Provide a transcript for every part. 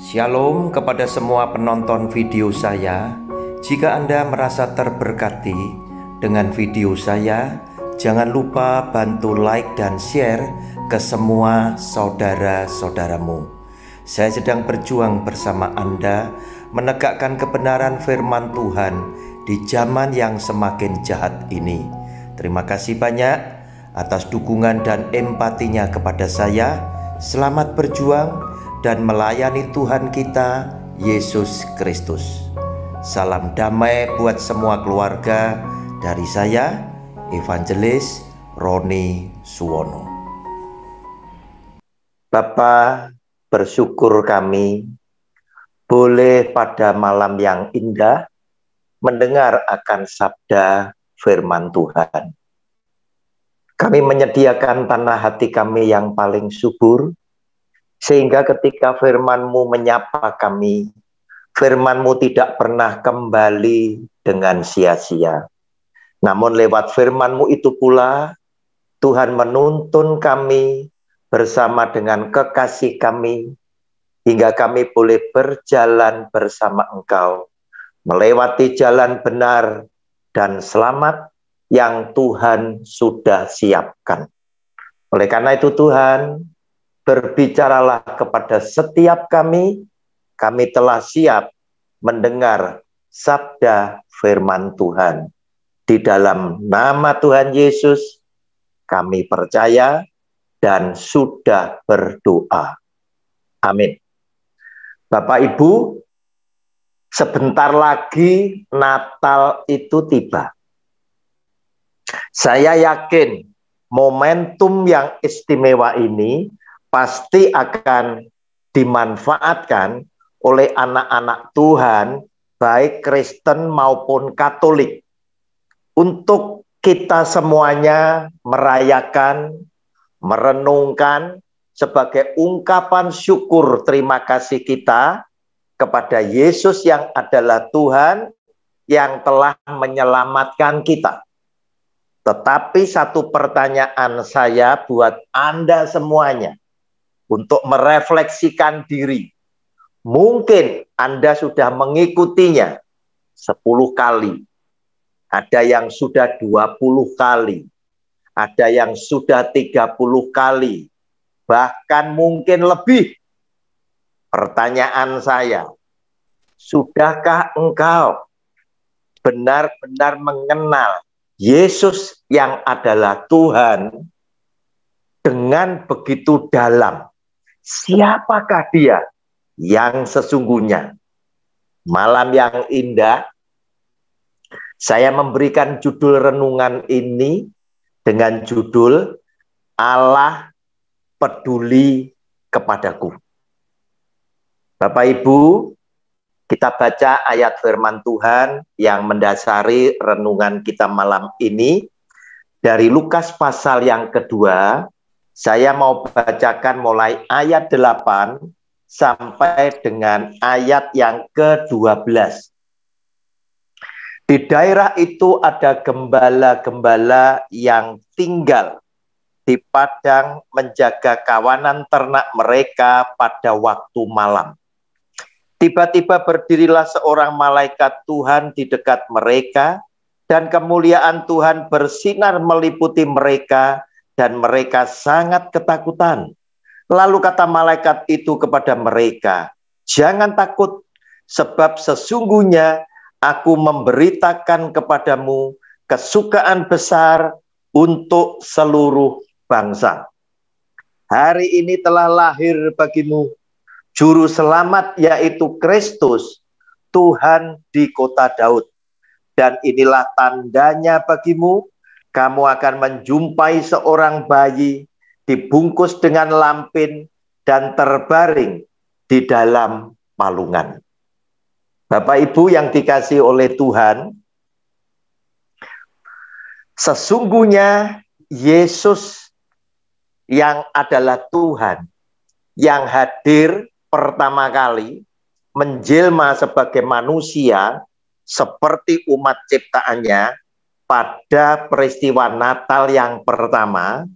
Shalom kepada semua penonton video saya. Jika Anda merasa terberkati dengan video saya, jangan lupa bantu like dan share ke semua saudara-saudaramu. Saya sedang berjuang bersama Anda menegakkan kebenaran firman Tuhan di zaman yang semakin jahat ini. Terima kasih banyak atas dukungan dan empatinya kepada saya. Selamat berjuang dan melayani Tuhan kita, Yesus Kristus. Salam damai buat semua keluarga dari saya, Evangelis Roni Suwono. Bapak, bersyukur kami boleh pada malam yang indah mendengar akan sabda firman Tuhan. Kami menyediakan tanah hati kami yang paling subur, sehingga ketika firman-Mu menyapa kami, firman-Mu tidak pernah kembali dengan sia-sia. Namun lewat firman-Mu itu pula, Tuhan menuntun kami bersama dengan kekasih kami, hingga kami boleh berjalan bersama Engkau, melewati jalan benar dan selamat yang Tuhan sudah siapkan. Oleh karena itu Tuhan, berbicaralah kepada setiap kami, kami telah siap mendengar sabda firman Tuhan. Di dalam nama Tuhan Yesus, kami percaya dan sudah berdoa. Amin. Bapak Ibu, sebentar lagi Natal itu tiba. Saya yakin momentum yang istimewa ini pasti akan dimanfaatkan oleh anak-anak Tuhan, baik Kristen maupun Katolik, untuk kita semuanya merayakan, merenungkan sebagai ungkapan syukur terima kasih kita kepada Yesus yang adalah Tuhan yang telah menyelamatkan kita. Tetapi satu pertanyaan saya buat Anda semuanya untuk merefleksikan diri. Mungkin Anda sudah mengikutinya 10 kali. Ada yang sudah 20 kali. Ada yang sudah 30 kali. Bahkan mungkin lebih. Pertanyaan saya, sudahkah engkau benar-benar mengenal Yesus yang adalah Tuhan dengan begitu dalam? Siapakah dia yang sesungguhnya. Malam yang indah, saya memberikan judul renungan ini dengan judul Allah peduli kepadaku. Bapak Ibu, kita baca ayat firman Tuhan yang mendasari renungan kita malam ini dari Lukas pasal yang kedua saya mau bacakan mulai ayat 8 sampai dengan ayat yang ke-12. Di daerah itu ada gembala-gembala yang tinggal di padang menjaga kawanan ternak mereka pada waktu malam. Tiba-tiba berdirilah seorang malaikat Tuhan di dekat mereka, dan kemuliaan Tuhan bersinar meliputi mereka, dan mereka sangat ketakutan. Lalu kata malaikat itu kepada mereka, "Jangan takut, sebab sesungguhnya aku memberitakan kepadamu kesukaan besar untuk seluruh bangsa. Hari ini telah lahir bagimu juru selamat yaitu Kristus, Tuhan di kota Daud. Dan inilah tandanya bagimu, kamu akan menjumpai seorang bayi dibungkus dengan lampin dan terbaring di dalam palungan. Bapak Ibu yang dikasih oleh Tuhan, sesungguhnya Yesus yang adalah Tuhan yang hadir pertama kali menjelma sebagai manusia seperti umat ciptaannya pada peristiwa Natal yang pertama,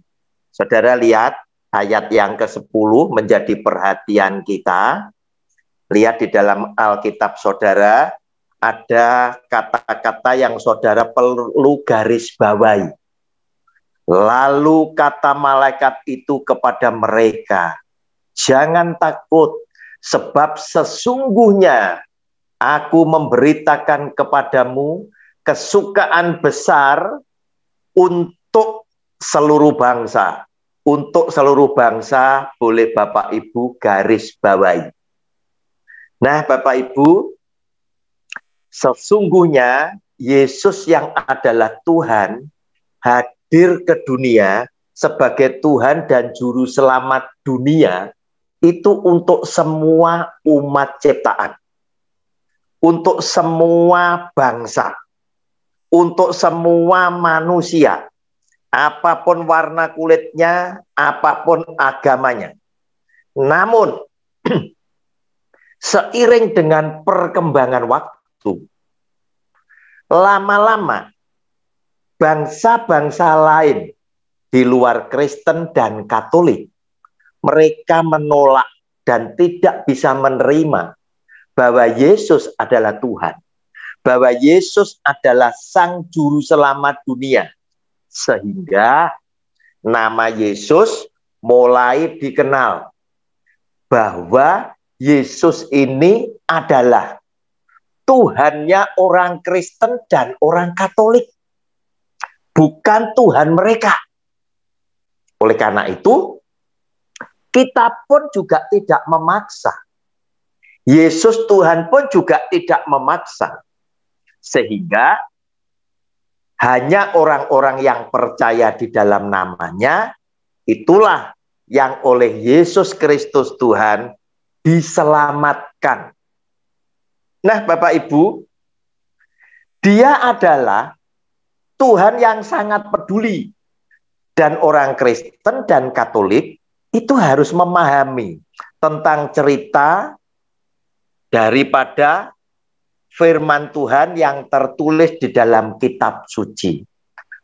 saudara lihat ayat yang ke-10 menjadi perhatian kita. Lihat di dalam Alkitab saudara, ada kata-kata yang saudara perlu garis bawahi. Lalu kata malaikat itu kepada mereka, "Jangan takut, sebab sesungguhnya aku memberitakan kepadamu kesukaan besar untuk seluruh bangsa." Untuk seluruh bangsa, boleh Bapak Ibu garis bawahi. Nah, Bapak Ibu, sesungguhnya Yesus yang adalah Tuhan hadir ke dunia sebagai Tuhan dan juru selamat dunia itu untuk semua umat ciptaan. Untuk semua bangsa. Untuk semua manusia. Apa pun warna kulitnya, apa pun agamanya. Namun seiring dengan perkembangan waktu, lama-lama bangsa-bangsa lain di luar Kristen dan Katolik, mereka menolak dan tidak bisa menerima bahwa Yesus adalah Tuhan, bahwa Yesus adalah Sang Juru Selamat dunia, sehingga nama Yesus mulai dikenal bahwa Yesus ini adalah Tuhannya orang Kristen dan orang Katolik. Bukan Tuhan mereka. Oleh karena itu, kita pun juga tidak memaksa. Yesus Tuhan pun juga tidak memaksa. Sehingga hanya orang-orang yang percaya di dalam namanya, itulah yang oleh Yesus Kristus Tuhan diselamatkan. Nah, Bapak Ibu, dia adalah Tuhan yang sangat peduli. Dan orang Kristen dan Katolik itu harus memahami tentang cerita daripada firman Tuhan yang tertulis di dalam kitab suci.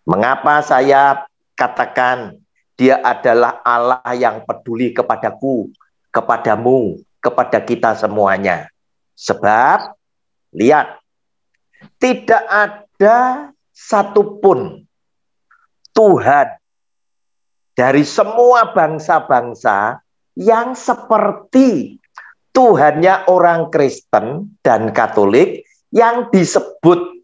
Mengapa saya katakan dia adalah Allah yang peduli kepadaku, kepadamu, kepada kita semuanya. Sebab, lihat, tidak ada satupun Tuhan dari semua bangsa-bangsa yang seperti Tuhannya orang Kristen dan Katolik yang disebut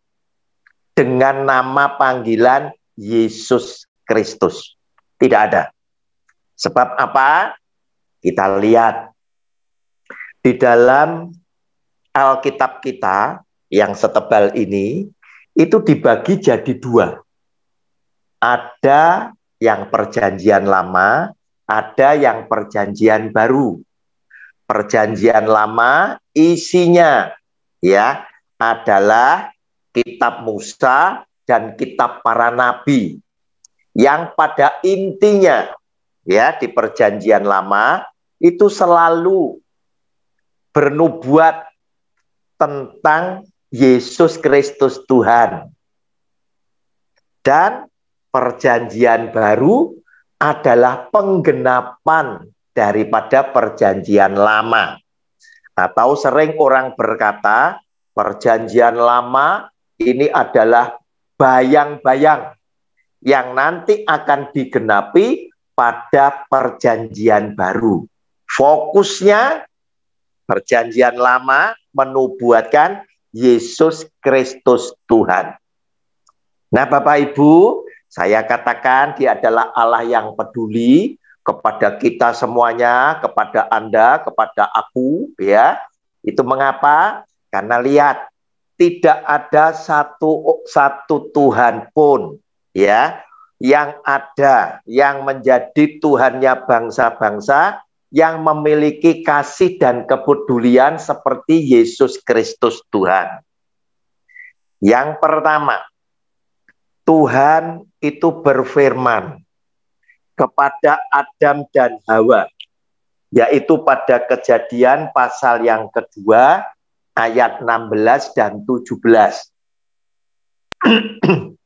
dengan nama panggilan Yesus Kristus. Tidak ada. Sebab apa? Kita lihat di dalam Alkitab kita yang setebal ini itu dibagi jadi dua. Ada yang perjanjian lama, ada yang perjanjian baru. Perjanjian lama isinya ya adalah kitab Musa dan kitab para nabi yang pada intinya ya di perjanjian lama itu selalu bernubuat tentang Yesus Kristus Tuhan. Dan perjanjian baru adalah penggenapan daripada perjanjian lama. Atau sering orang berkata, perjanjian lama ini adalah bayang-bayang yang nanti akan digenapi pada perjanjian baru. Fokusnya Perjanjian lama menubuatkan Yesus Kristus Tuhan. Nah, Bapak Ibu, saya katakan dia adalah Allah yang peduli kepada kita semuanya, kepada Anda, kepada aku, ya. Itu mengapa? Karena lihat, tidak ada satu satu Tuhan pun, ya, yang ada yang menjadi Tuhannya bangsa-bangsa yang memiliki kasih dan kepedulian seperti Yesus Kristus Tuhan. Yang pertama, Tuhan itu berfirman kepada Adam dan Hawa, yaitu pada kejadian pasal yang kedua, ayat 16 dan 17.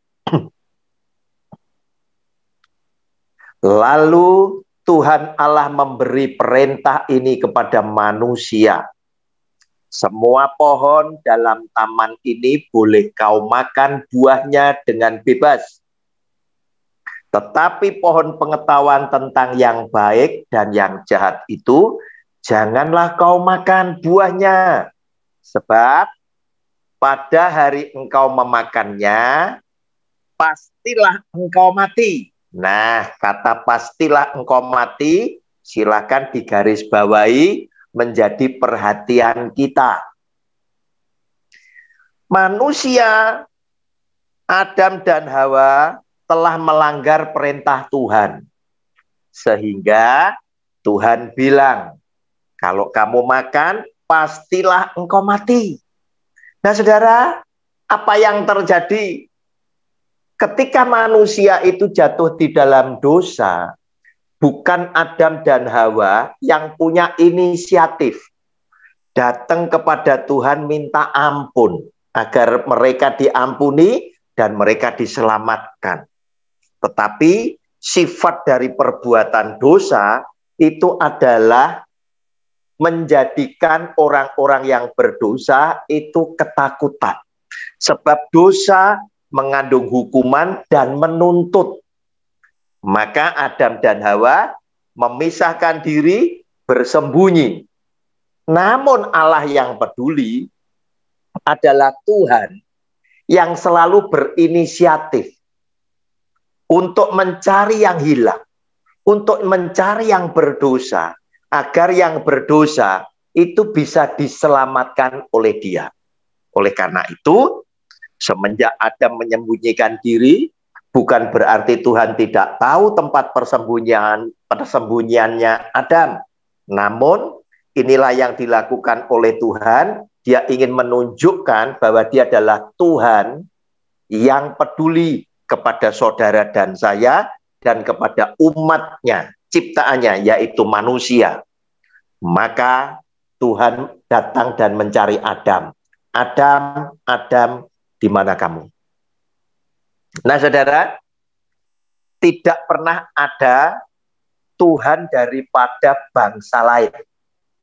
Lalu Tuhan Allah memberi perintah ini kepada manusia. Semua pohon dalam taman ini boleh kau makan buahnya dengan bebas. Tetapi pohon pengetahuan tentang yang baik dan yang jahat itu, janganlah kau makan buahnya. Sebab pada hari engkau memakannya, pastilah engkau mati. Nah, kata pastilah engkau mati, silakan digaris bawahi menjadi perhatian kita. Manusia Adam dan Hawa telah melanggar perintah Tuhan. Sehingga Tuhan bilang, kalau kamu makan, pastilah engkau mati. Nah saudara, apa yang terjadi ketika manusia itu jatuh di dalam dosa, bukan Adam dan Hawa yang punya inisiatif datang kepada Tuhan minta ampun agar mereka diampuni dan mereka diselamatkan. Tetapi sifat dari perbuatan dosa itu adalah menjadikan orang-orang yang berdosa itu ketakutan. Sebab dosa mengandung hukuman dan menuntut maka Adam dan Hawa memisahkan diri bersembunyi. Namun Allah yang peduli adalah Tuhan yang selalu berinisiatif untuk mencari yang hilang, untuk mencari yang berdosa, agar yang berdosa itu bisa diselamatkan oleh Dia. Oleh karena itu, semenjak Adam menyembunyikan diri, bukan berarti Tuhan tidak tahu tempat persembunyian persembunyiannya Adam. Namun inilah yang dilakukan oleh Tuhan. Dia ingin menunjukkan bahwa dia adalah Tuhan yang peduli kepada saudara dan saya dan kepada umatnya, ciptaannya, yaitu manusia. Maka Tuhan datang dan mencari Adam. Adam, Adam, di mana kamu? Nah, saudara, tidak pernah ada Tuhan daripada bangsa lain.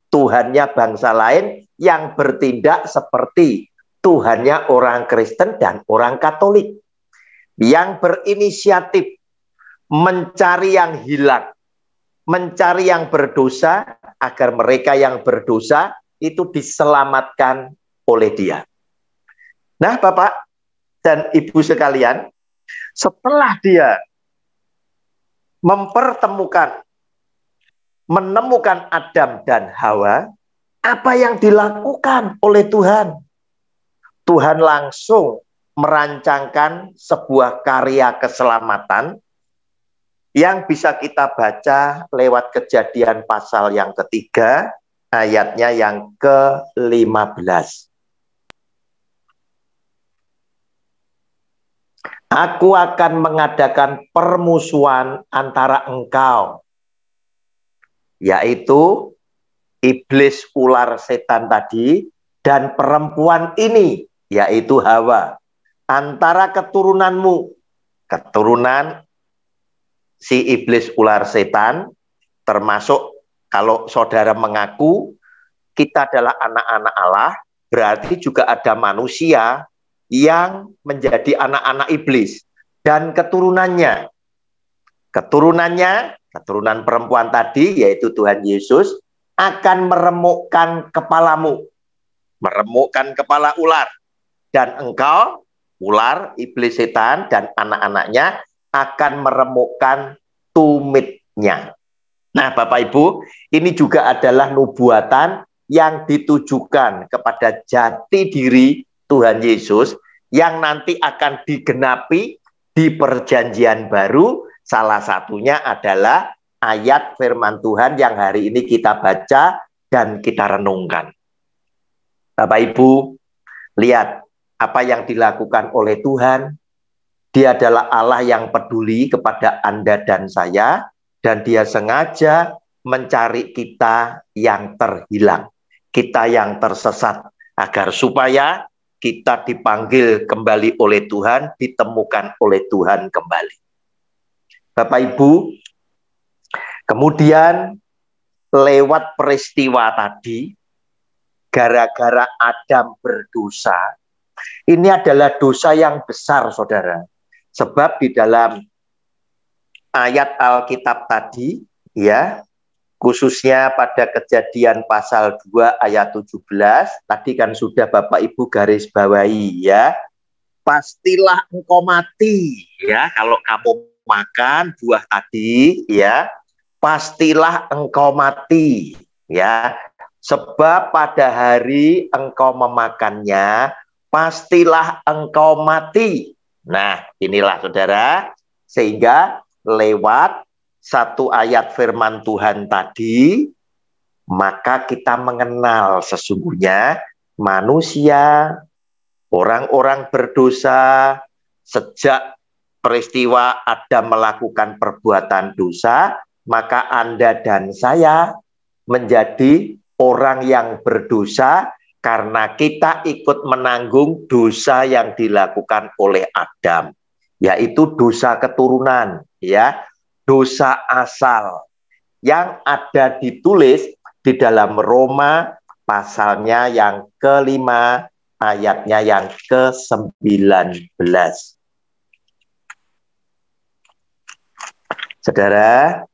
Tuhannya bangsa lain yang bertindak seperti Tuhannya orang Kristen dan orang Katolik. Yang berinisiatif mencari yang hilang, mencari yang berdosa agar mereka yang berdosa itu diselamatkan oleh dia. Nah, Bapak dan Ibu sekalian, setelah dia mempertemukan, menemukan Adam dan Hawa, apa yang dilakukan oleh Tuhan? Tuhan langsung merancangkan sebuah karya keselamatan yang bisa kita baca lewat kejadian pasal yang ketiga, ayatnya yang ke-15. Aku akan mengadakan permusuhan antara engkau, yaitu iblis ular setan tadi dan perempuan ini, yaitu Hawa, antara keturunanmu, keturunan si iblis ular setan, termasuk kalau saudara mengaku kita adalah anak-anak Allah, berarti juga ada manusia yang menjadi anak-anak iblis dan keturunannya. Keturunannya, keturunan perempuan tadi yaitu Tuhan Yesus akan meremukkan kepalamu. Meremukkan kepala ular. Dan engkau, ular, iblis setan, dan anak-anaknya akan meremukkan tumitnya. Nah Bapak Ibu, ini juga adalah nubuatan yang ditujukan kepada jati diri Tuhan Yesus yang nanti akan digenapi di perjanjian baru salah satunya adalah ayat firman Tuhan yang hari ini kita baca dan kita renungkan. Bapak Ibu, lihat apa yang dilakukan oleh Tuhan. Dia adalah Allah yang peduli kepada Anda dan saya dan dia sengaja mencari kita yang terhilang, kita yang tersesat agar supaya kita dipanggil kembali oleh Tuhan, ditemukan oleh Tuhan kembali. Bapak Ibu, kemudian lewat peristiwa tadi, gara-gara Adam berdosa, ini adalah dosa yang besar, saudara. Sebab di dalam ayat Alkitab tadi, ya, khususnya pada kejadian pasal 2 ayat 17, tadi kan sudah Bapak Ibu garis bawahi, ya. Pastilah engkau mati, ya, kalau kamu makan buah tadi, ya, pastilah engkau mati, ya. Sebab pada hari engkau memakannya, pastilah engkau mati. Nah, inilah saudara, sehingga lewat satu ayat firman Tuhan tadi, maka kita mengenal sesungguhnya manusia, orang-orang berdosa, sejak peristiwa ada melakukan perbuatan dosa, maka Anda dan saya menjadi orang yang berdosa karena kita ikut menanggung dosa yang dilakukan oleh Adam, yaitu dosa keturunan, ya, dosa asal yang ada ditulis di dalam Roma pasalnya yang kelima, ayatnya yang ke-19. Saudara,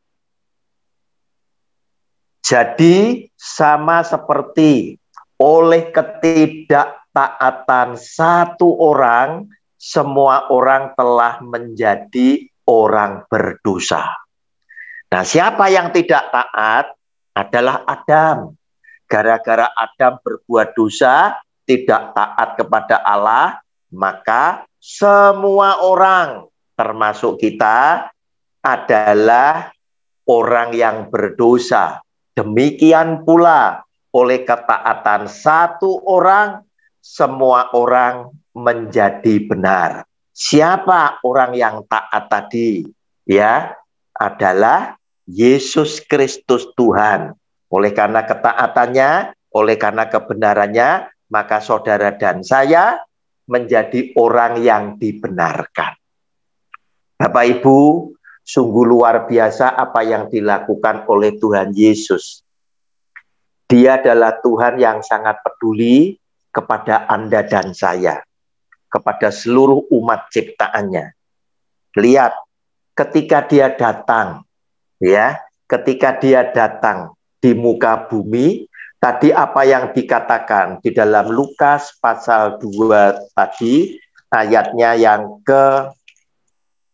jadi sama seperti oleh ketidaktaatan satu orang, semua orang telah menjadi orang berdosa. Nah, siapa yang tidak taat adalah Adam. Gara-gara Adam berbuat dosa, tidak taat kepada Allah, maka semua orang, termasuk kita, adalah orang yang berdosa. Demikian pula oleh ketaatan satu orang, semua orang menjadi benar. Siapa orang yang taat tadi? Ya, adalah Yesus Kristus Tuhan. Oleh karena ketaatannya, oleh karena kebenarannya, maka saudara dan saya menjadi orang yang dibenarkan. Bapak Ibu, sungguh luar biasa apa yang dilakukan oleh Tuhan Yesus dia adalah Tuhan yang sangat peduli kepada Anda dan saya, kepada seluruh umat ciptaannya. Lihat, ketika dia datang, ya, ketika dia datang di muka bumi, tadi apa yang dikatakan di dalam Lukas pasal 2 tadi, ayatnya yang ke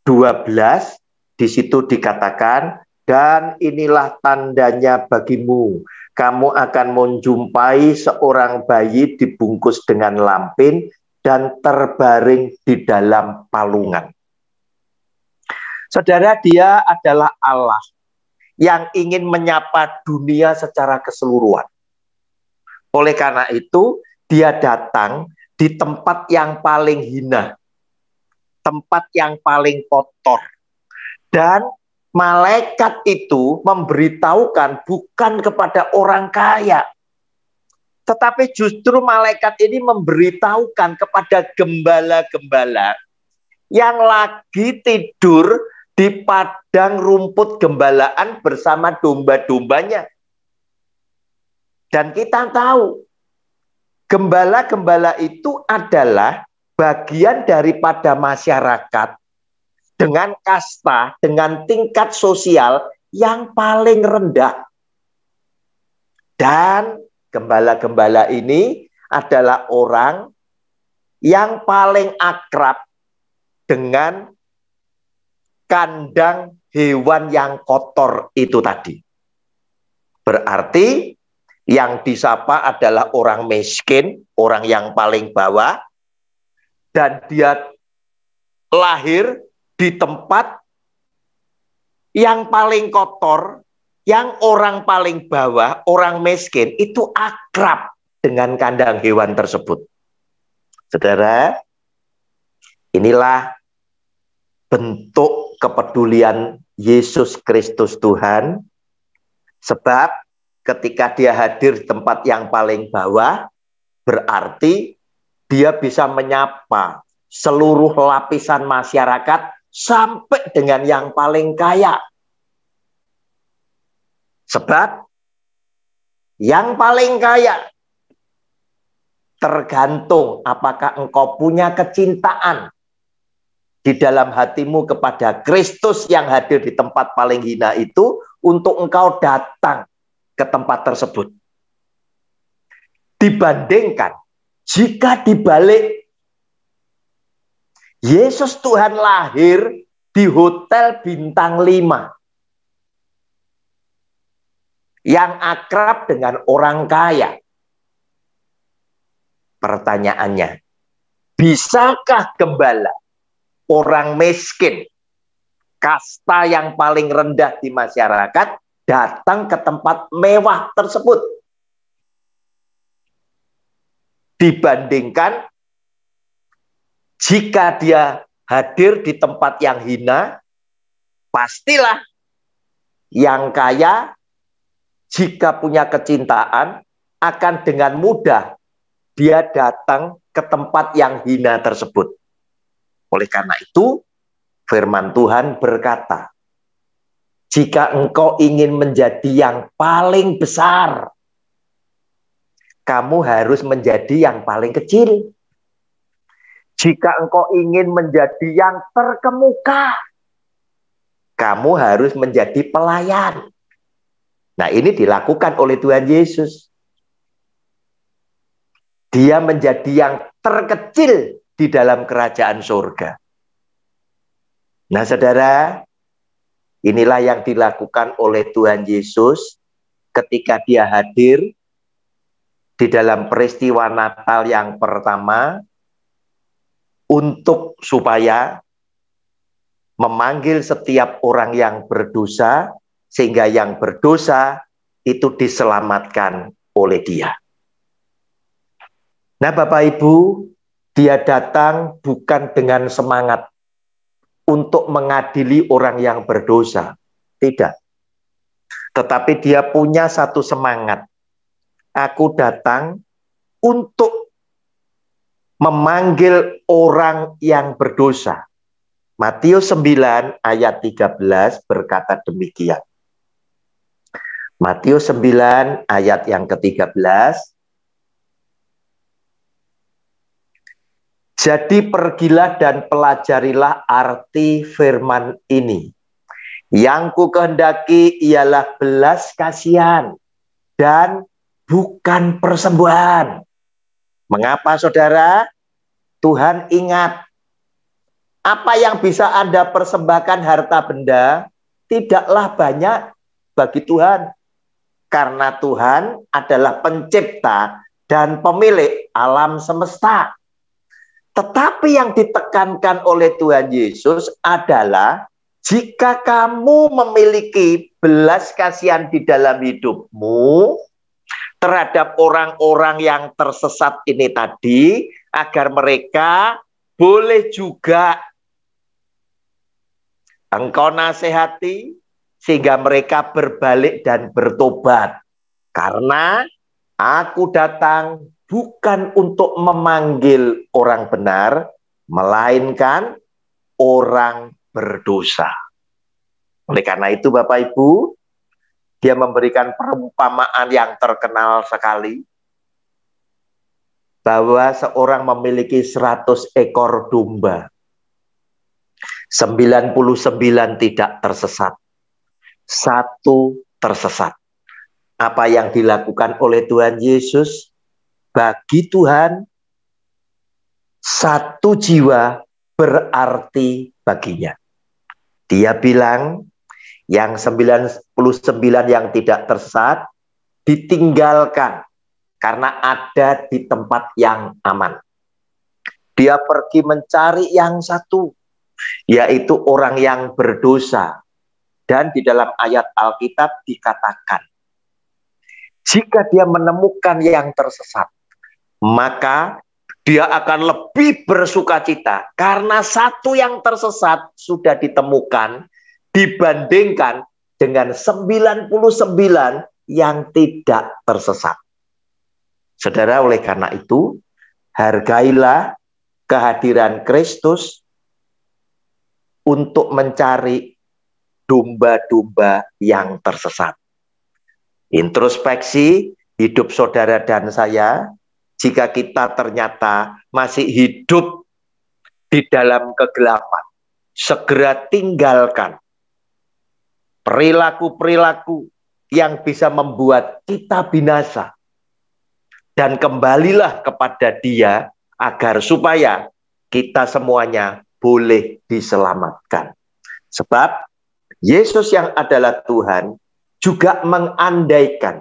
12, di situ dikatakan, dan inilah tandanya bagimu kamu akan menjumpai seorang bayi dibungkus dengan lampin dan terbaring di dalam palungan. Saudara, dia adalah Allah yang ingin menyapa dunia secara keseluruhan. Oleh karena itu, dia datang di tempat yang paling hina, tempat yang paling kotor, dan malaikat itu memberitahukan bukan kepada orang kaya, tetapi justru malaikat ini memberitahukan kepada gembala-gembala yang lagi tidur di padang rumput gembalaan bersama domba-dombanya. Dan kita tahu, gembala-gembala itu adalah bagian daripada masyarakat dengan kasta, dengan tingkat sosial yang paling rendah. Dan gembala-gembala ini adalah orang yang paling akrab dengan kandang hewan yang kotor itu tadi. Berarti yang disapa adalah orang miskin, orang yang paling bawah, dan dia lahir di tempat yang paling kotor, yang orang paling bawah, orang miskin itu akrab dengan kandang hewan tersebut. Saudara, inilah bentuk kepedulian Yesus Kristus Tuhan. Sebab ketika dia hadir di tempat yang paling bawah, berarti dia bisa menyapa seluruh lapisan masyarakat sampai dengan yang paling kaya. Sebab yang paling kaya tergantung apakah engkau punya kecintaan di dalam hatimu kepada Kristus yang hadir di tempat paling hina itu untuk engkau datang ke tempat tersebut. Dibandingkan jika dibalik Yesus Tuhan lahir di hotel bintang 5 yang akrab dengan orang kaya. Pertanyaannya, bisakah gembala orang miskin, kasta yang paling rendah di masyarakat, datang ke tempat mewah tersebut. Dibandingkan jika dia hadir di tempat yang hina, pastilah yang kaya jika punya kecintaan akan dengan mudah dia datang ke tempat yang hina tersebut. Oleh karena itu, firman Tuhan berkata, jika engkau ingin menjadi yang paling besar, kamu harus menjadi yang paling kecil. Jika engkau ingin menjadi yang terkemuka, kamu harus menjadi pelayan. Nah, ini dilakukan oleh Tuhan Yesus. Dia menjadi yang terkecil di dalam kerajaan surga. Nah, saudara, inilah yang dilakukan oleh Tuhan Yesus ketika Dia hadir di dalam peristiwa Natal yang pertama untuk supaya memanggil setiap orang yang berdosa sehingga yang berdosa itu diselamatkan oleh Dia. Nah, Bapak Ibu, dia datang bukan dengan semangat untuk mengadili orang yang berdosa. Tidak. Tetapi dia punya satu semangat. Aku datang untuk memanggil orang yang berdosa. Matius 9 ayat 13 berkata demikian. Matius 9 ayat yang ke-13 Jadi pergilah dan pelajarilah arti firman ini. Yang ku kehendaki ialah belas kasihan dan bukan persembahan. Mengapa saudara? Tuhan ingat apa yang bisa Anda persembahkan harta benda tidaklah banyak bagi Tuhan. Karena Tuhan adalah pencipta dan pemilik alam semesta. Tetapi yang ditekankan oleh Tuhan Yesus adalah jika kamu memiliki belas kasihan di dalam hidupmu terhadap orang-orang yang tersesat ini tadi, agar mereka boleh juga engkau nasihati sehingga mereka berbalik dan bertobat. Karena aku datang bukan untuk memanggil orang benar, melainkan orang berdosa. Oleh karena itu Bapak Ibu, dia memberikan perumpamaan yang terkenal sekali bahwa seorang memiliki 100 ekor domba. 99 tidak tersesat. Satu tersesat. Apa yang dilakukan oleh Tuhan Yesus? bagi Tuhan satu jiwa berarti baginya. Dia bilang yang 99 yang tidak tersesat ditinggalkan karena ada di tempat yang aman. Dia pergi mencari yang satu, yaitu orang yang berdosa. Dan di dalam ayat Alkitab dikatakan, jika dia menemukan yang tersesat, maka dia akan lebih bersuka cita karena satu yang tersesat sudah ditemukan dibandingkan dengan 99 yang tidak tersesat. Saudara, oleh karena itu, hargailah kehadiran Kristus untuk mencari domba-domba yang tersesat. Introspeksi hidup saudara dan saya jika kita ternyata masih hidup di dalam kegelapan. Segera tinggalkan perilaku-perilaku yang bisa membuat kita binasa. Dan kembalilah kepada dia agar supaya kita semuanya boleh diselamatkan. Sebab Yesus yang adalah Tuhan juga mengandaikan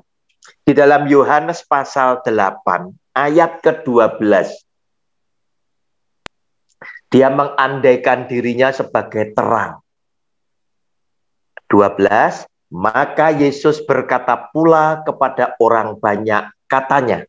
di dalam Yohanes pasal 8 ayat ke-12. Dia mengandaikan dirinya sebagai terang. 12. Maka Yesus berkata pula kepada orang banyak, katanya,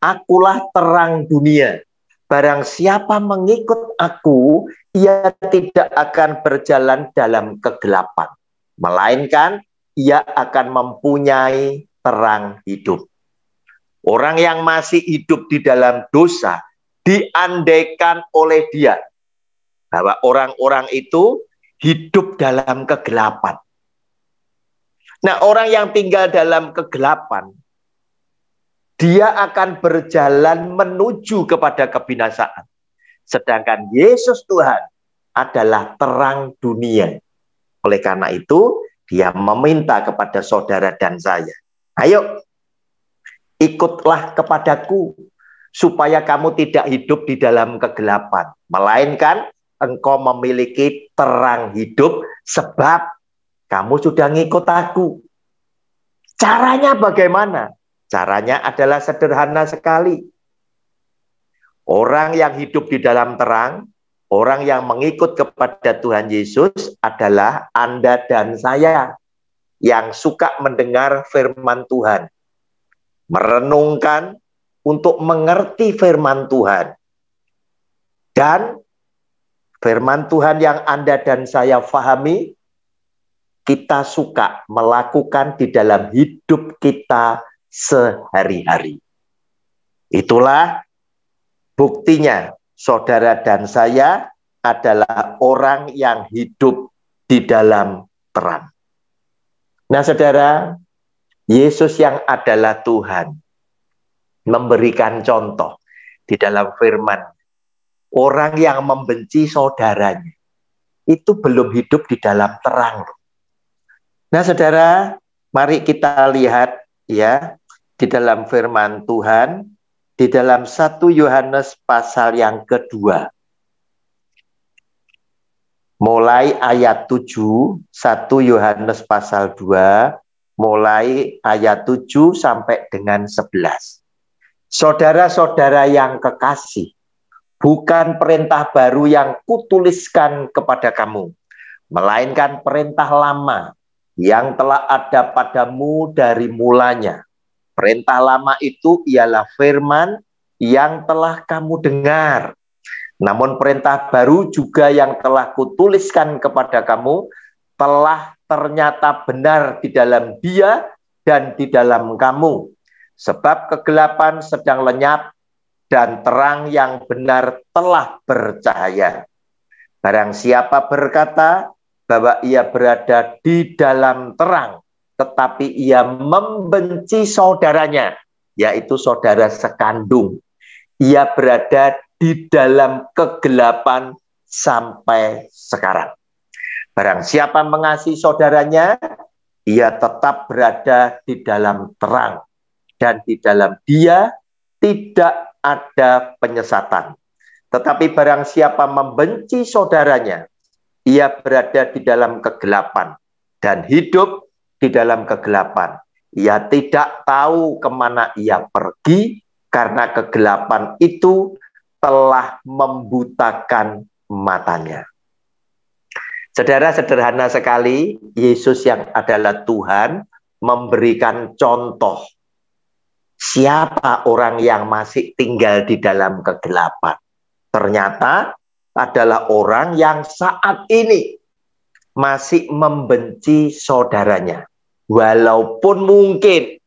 Akulah terang dunia. Barang siapa mengikut aku, ia tidak akan berjalan dalam kegelapan. Melainkan ia akan mempunyai terang hidup. Orang yang masih hidup di dalam dosa diandaikan oleh dia bahwa orang-orang itu hidup dalam kegelapan. Nah, orang yang tinggal dalam kegelapan dia akan berjalan menuju kepada kebinasaan. Sedangkan Yesus Tuhan adalah terang dunia. Oleh karena itu, dia meminta kepada saudara dan saya, ayo ikutlah kepadaku supaya kamu tidak hidup di dalam kegelapan, melainkan engkau memiliki terang hidup sebab kamu sudah ngikut aku. Caranya bagaimana? Caranya adalah sederhana sekali. Orang yang hidup di dalam terang, orang yang mengikut kepada Tuhan Yesus adalah Anda dan saya yang suka mendengar firman Tuhan merenungkan untuk mengerti firman Tuhan. Dan firman Tuhan yang Anda dan saya fahami, kita suka melakukan di dalam hidup kita sehari-hari. Itulah buktinya saudara dan saya adalah orang yang hidup di dalam terang. Nah, saudara, Yesus yang adalah Tuhan memberikan contoh di dalam firman. Orang yang membenci saudaranya itu belum hidup di dalam terang. Nah, saudara, mari kita lihat ya di dalam firman Tuhan di dalam satu Yohanes pasal yang kedua. Mulai ayat 7, 1 Yohanes pasal 2, mulai ayat 7 sampai dengan 11. Saudara-saudara yang kekasih, bukan perintah baru yang kutuliskan kepada kamu, melainkan perintah lama yang telah ada padamu dari mulanya. Perintah lama itu ialah firman yang telah kamu dengar. Namun perintah baru juga yang telah kutuliskan kepada kamu telah ternyata benar di dalam dia dan di dalam kamu. Sebab kegelapan sedang lenyap dan terang yang benar telah bercahaya. Barang siapa berkata bahwa ia berada di dalam terang, tetapi ia membenci saudaranya, yaitu saudara sekandung. Ia berada di dalam kegelapan sampai sekarang. Barang siapa mengasihi saudaranya, ia tetap berada di dalam terang. Dan di dalam dia tidak ada penyesatan. Tetapi barang siapa membenci saudaranya, ia berada di dalam kegelapan dan hidup di dalam kegelapan. Ia tidak tahu ke mana ia pergi karena kegelapan itu telah membutakan matanya. Saudara sederhana sekali, Yesus yang adalah Tuhan memberikan contoh siapa orang yang masih tinggal di dalam kegelapan. Ternyata adalah orang yang saat ini masih membenci saudaranya. Walaupun mungkin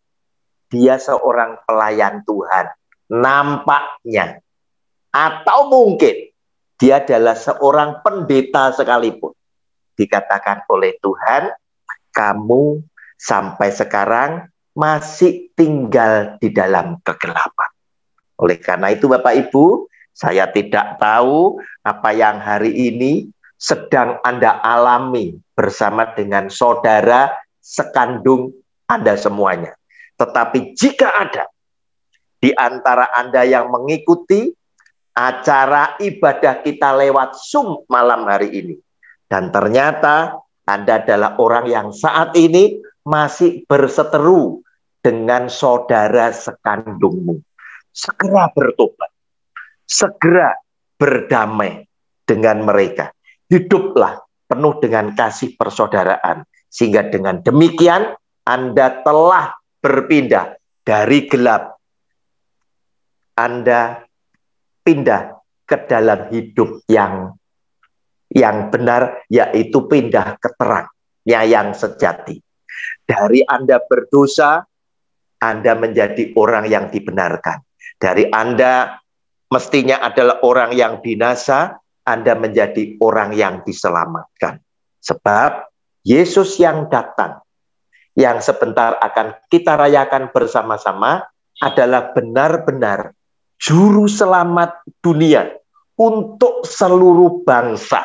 dia seorang pelayan Tuhan, nampaknya. Atau mungkin dia adalah seorang pendeta sekalipun dikatakan oleh Tuhan, kamu sampai sekarang masih tinggal di dalam kegelapan. Oleh karena itu Bapak Ibu, saya tidak tahu apa yang hari ini sedang Anda alami bersama dengan saudara sekandung Anda semuanya. Tetapi jika ada di antara Anda yang mengikuti acara ibadah kita lewat Zoom malam hari ini, dan ternyata Anda adalah orang yang saat ini masih berseteru dengan saudara sekandungmu, segera bertobat, segera berdamai dengan mereka. Hiduplah penuh dengan kasih persaudaraan, sehingga dengan demikian Anda telah berpindah dari gelap anda pindah ke dalam hidup yang yang benar yaitu pindah ke terang yang sejati. Dari Anda berdosa, Anda menjadi orang yang dibenarkan. Dari Anda mestinya adalah orang yang binasa, Anda menjadi orang yang diselamatkan. Sebab Yesus yang datang, yang sebentar akan kita rayakan bersama-sama adalah benar-benar juru selamat dunia untuk seluruh bangsa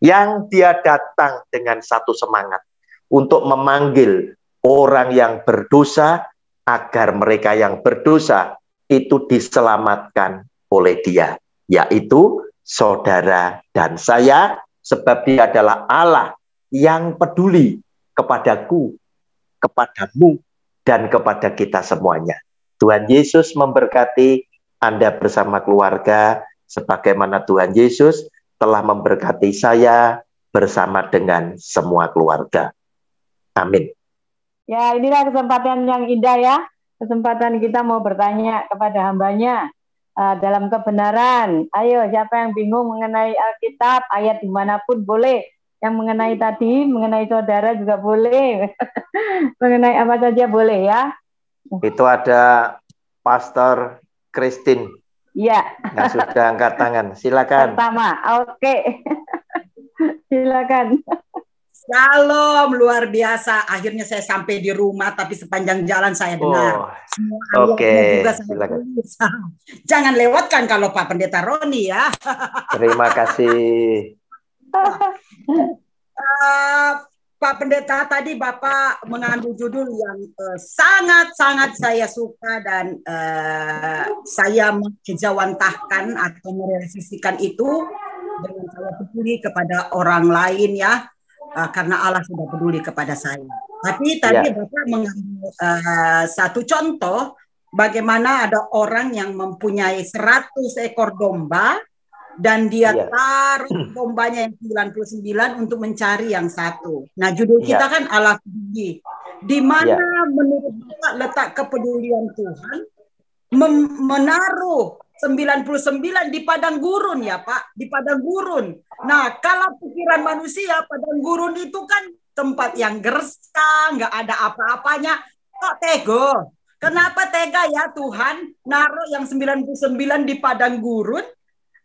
yang dia datang dengan satu semangat untuk memanggil orang yang berdosa agar mereka yang berdosa itu diselamatkan oleh dia yaitu saudara dan saya sebab dia adalah Allah yang peduli kepadaku kepadamu dan kepada kita semuanya Tuhan Yesus memberkati Anda bersama keluarga sebagaimana Tuhan Yesus telah memberkati saya bersama dengan semua keluarga. Amin. Ya, inilah kesempatan yang indah ya. Kesempatan kita mau bertanya kepada hambanya uh, dalam kebenaran. Ayo, siapa yang bingung mengenai Alkitab, ayat di mana pun boleh. Yang mengenai tadi, mengenai saudara juga boleh. mengenai apa saja boleh ya. Itu ada Pastor Christine. Iya. Yang sudah angkat tangan. Silakan. Pertama, oke. Silakan. Shalom, luar biasa. Akhirnya saya sampai di rumah, tapi sepanjang jalan saya dengar. Oh, Oke, okay. silakan. Jangan lewatkan kalau Pak Pendeta Roni ya. Terima kasih. uh, Pak Pendeta tadi Bapak mengambil judul yang eh, sangat-sangat uh, saya suka dan uh, saya menjawantahkan atau merealisasikan itu dengan saya peduli kepada orang lain ya uh, karena Allah sudah peduli kepada saya. Tapi tadi ya. Bapak mengambil uh, satu contoh bagaimana ada orang yang mempunyai 100 ekor domba dan dia yeah. taruh bombanya yang 99 untuk mencari yang satu. Nah, judul yeah. kita kan Allah peduli. Di mana yeah. menurut kita letak kepedulian Tuhan menaruh 99 di padang gurun ya, Pak, di padang gurun. Nah, kalau pikiran manusia padang gurun itu kan tempat yang gersang, nggak ada apa-apanya. Kok tego? Kenapa tega ya Tuhan naruh yang 99 di padang gurun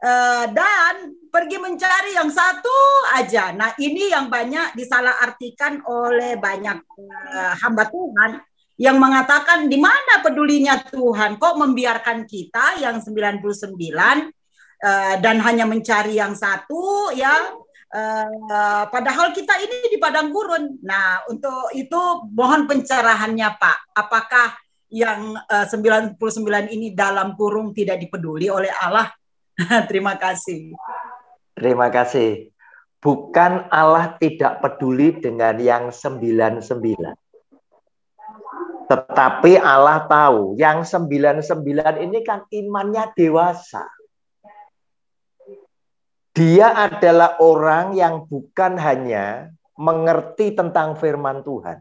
Uh, dan pergi mencari yang satu aja. Nah, ini yang banyak disalahartikan oleh banyak uh, hamba Tuhan yang mengatakan di mana pedulinya Tuhan kok membiarkan kita yang 99 uh, dan hanya mencari yang satu ya uh, padahal kita ini di padang gurun. Nah, untuk itu mohon pencerahannya Pak. Apakah yang uh, 99 ini dalam kurung tidak dipeduli oleh Allah Terima kasih. Terima kasih. Bukan Allah tidak peduli dengan yang sembilan sembilan. Tetapi Allah tahu yang sembilan sembilan ini kan imannya dewasa. Dia adalah orang yang bukan hanya mengerti tentang firman Tuhan.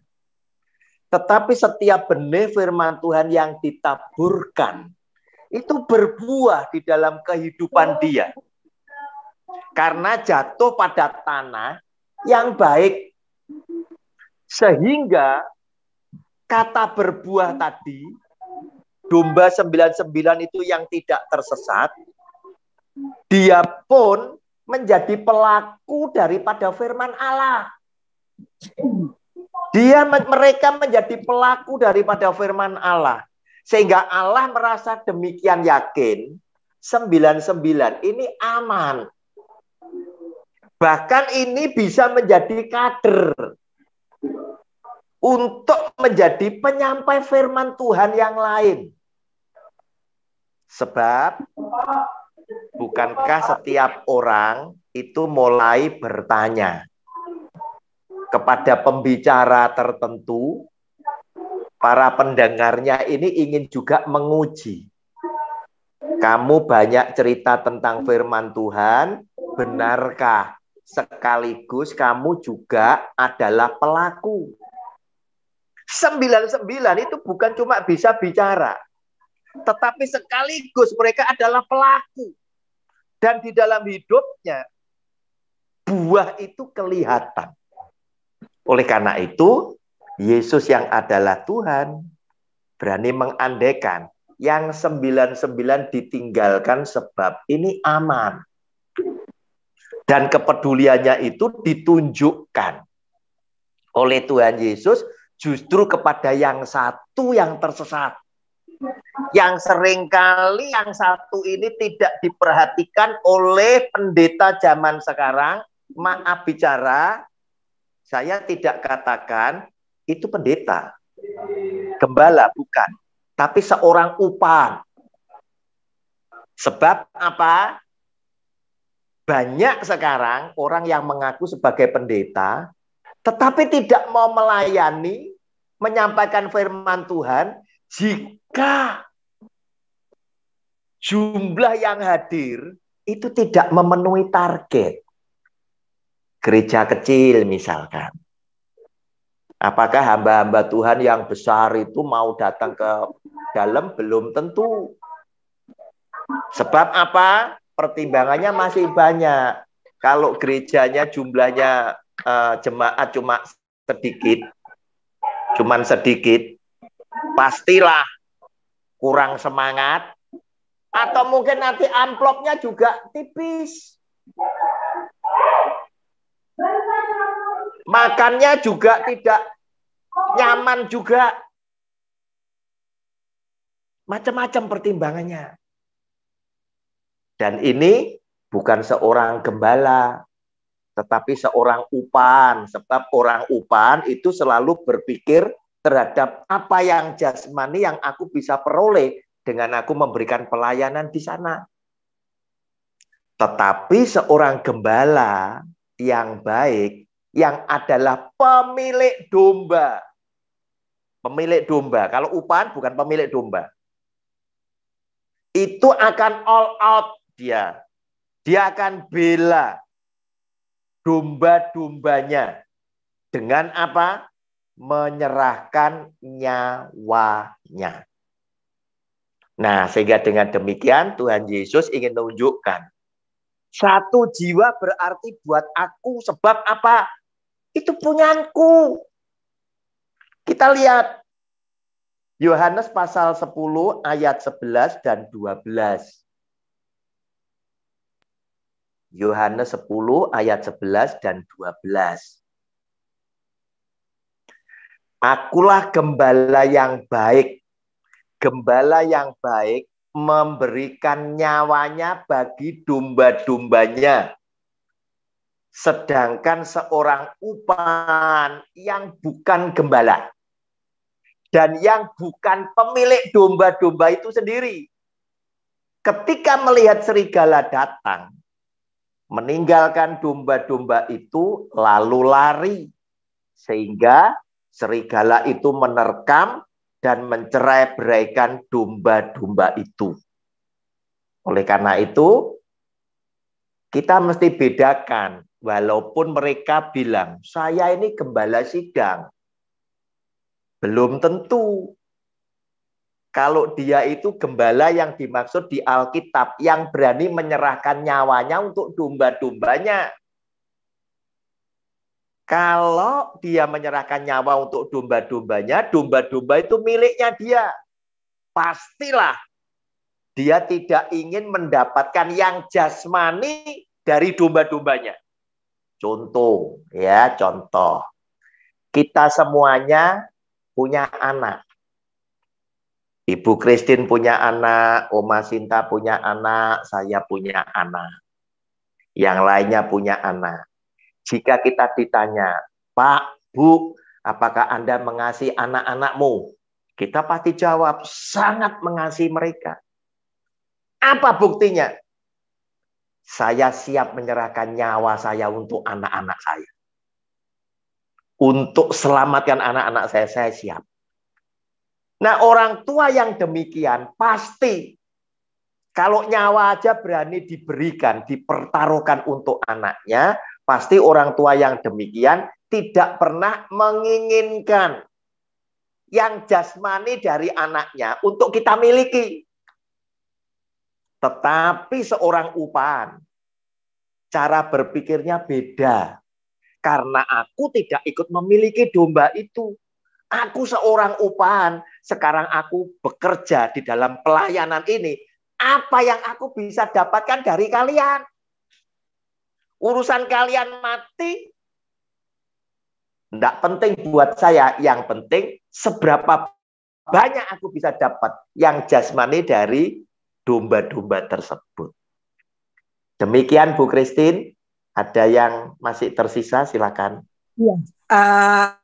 Tetapi setiap benih firman Tuhan yang ditaburkan itu berbuah di dalam kehidupan dia. Karena jatuh pada tanah yang baik. Sehingga kata berbuah tadi, domba 99 itu yang tidak tersesat, dia pun menjadi pelaku daripada firman Allah. Dia mereka menjadi pelaku daripada firman Allah Sehingga Allah merasa demikian yakin, 99 ini aman. Bahkan ini bisa menjadi kader untuk menjadi penyampai firman Tuhan yang lain. Sebab bukankah setiap orang itu mulai bertanya kepada pembicara tertentu, para pendengarnya ini ingin juga menguji. Kamu banyak cerita tentang firman Tuhan, benarkah sekaligus kamu juga adalah pelaku. Sembilan-sembilan itu bukan cuma bisa bicara, tetapi sekaligus mereka adalah pelaku. Dan di dalam hidupnya, buah itu kelihatan. Oleh karena itu, Yesus yang adalah Tuhan berani mengandekan yang sembilan-sembilan ditinggalkan sebab ini aman. Dan kepeduliannya itu ditunjukkan oleh Tuhan Yesus justru kepada yang satu yang tersesat. Yang sering kali yang satu ini tidak diperhatikan oleh pendeta zaman sekarang. Maaf bicara, saya tidak katakan itu pendeta. Gembala bukan. Tapi seorang upan. Sebab apa? Banyak sekarang orang yang mengaku sebagai pendeta, tetapi tidak mau melayani, menyampaikan firman Tuhan, jika jumlah yang hadir itu tidak memenuhi target. Gereja kecil misalkan. Apakah hamba-hamba Tuhan yang besar itu mau datang ke dalam? Belum tentu. Sebab apa? pertimbangannya masih banyak. Kalau gerejanya jumlahnya uh, jemaat cuma sedikit, cuman sedikit, pastilah kurang semangat. Atau mungkin nanti amplopnya juga tipis. Makannya juga tidak nyaman juga. Macam-macam pertimbangannya. Dan ini bukan seorang gembala, tetapi seorang upan. Sebab orang upan itu selalu berpikir terhadap apa yang jasmani yang aku bisa peroleh dengan aku memberikan pelayanan di sana. Tetapi seorang gembala yang baik, yang adalah pemilik domba. Pemilik domba. Kalau upan bukan pemilik domba. Itu akan all out dia. Dia akan bela domba-dombanya dengan apa? Menyerahkan nyawanya. Nah, sehingga dengan demikian Tuhan Yesus ingin menunjukkan satu jiwa berarti buat aku sebab apa? Itu punyaku. Kita lihat Yohanes pasal 10 ayat 11 dan 12. Yohanes 10 ayat 11 dan 12. Akulah gembala yang baik. Gembala yang baik memberikan nyawanya bagi domba-dombanya. Sedangkan seorang upan yang bukan gembala dan yang bukan pemilik domba-domba itu sendiri. Ketika melihat serigala datang, meninggalkan domba-domba itu lalu lari sehingga serigala itu menerkam dan mencerai-beraikan domba-domba itu. Oleh karena itu, kita mesti bedakan walaupun mereka bilang, saya ini gembala sidang. Belum tentu kalau dia itu gembala yang dimaksud di Alkitab yang berani menyerahkan nyawanya untuk domba-dombanya. Kalau dia menyerahkan nyawa untuk domba-dombanya, domba-domba itu miliknya dia. Pastilah dia tidak ingin mendapatkan yang jasmani dari domba-dombanya. Contoh, ya, contoh. Kita semuanya punya anak Ibu Kristin punya anak, Oma Sinta punya anak, saya punya anak. Yang lainnya punya anak. Jika kita ditanya, Pak, Bu, apakah Anda mengasihi anak-anakmu? Kita pasti jawab, sangat mengasihi mereka. Apa buktinya? Saya siap menyerahkan nyawa saya untuk anak-anak saya. Untuk selamatkan anak-anak saya, saya siap. Nah orang tua yang demikian pasti kalau nyawa aja berani diberikan, dipertaruhkan untuk anaknya, pasti orang tua yang demikian tidak pernah menginginkan yang jasmani dari anaknya untuk kita miliki. Tetapi seorang upahan, cara berpikirnya beda. Karena aku tidak ikut memiliki domba itu. Aku seorang upahan, sekarang aku bekerja di dalam pelayanan ini. Apa yang aku bisa dapatkan dari kalian? Urusan kalian mati, tidak penting buat saya. Yang penting seberapa banyak aku bisa dapat yang jasmani dari domba-domba tersebut. Demikian Bu Christine, ada yang masih tersisa silakan. Iya. Uh,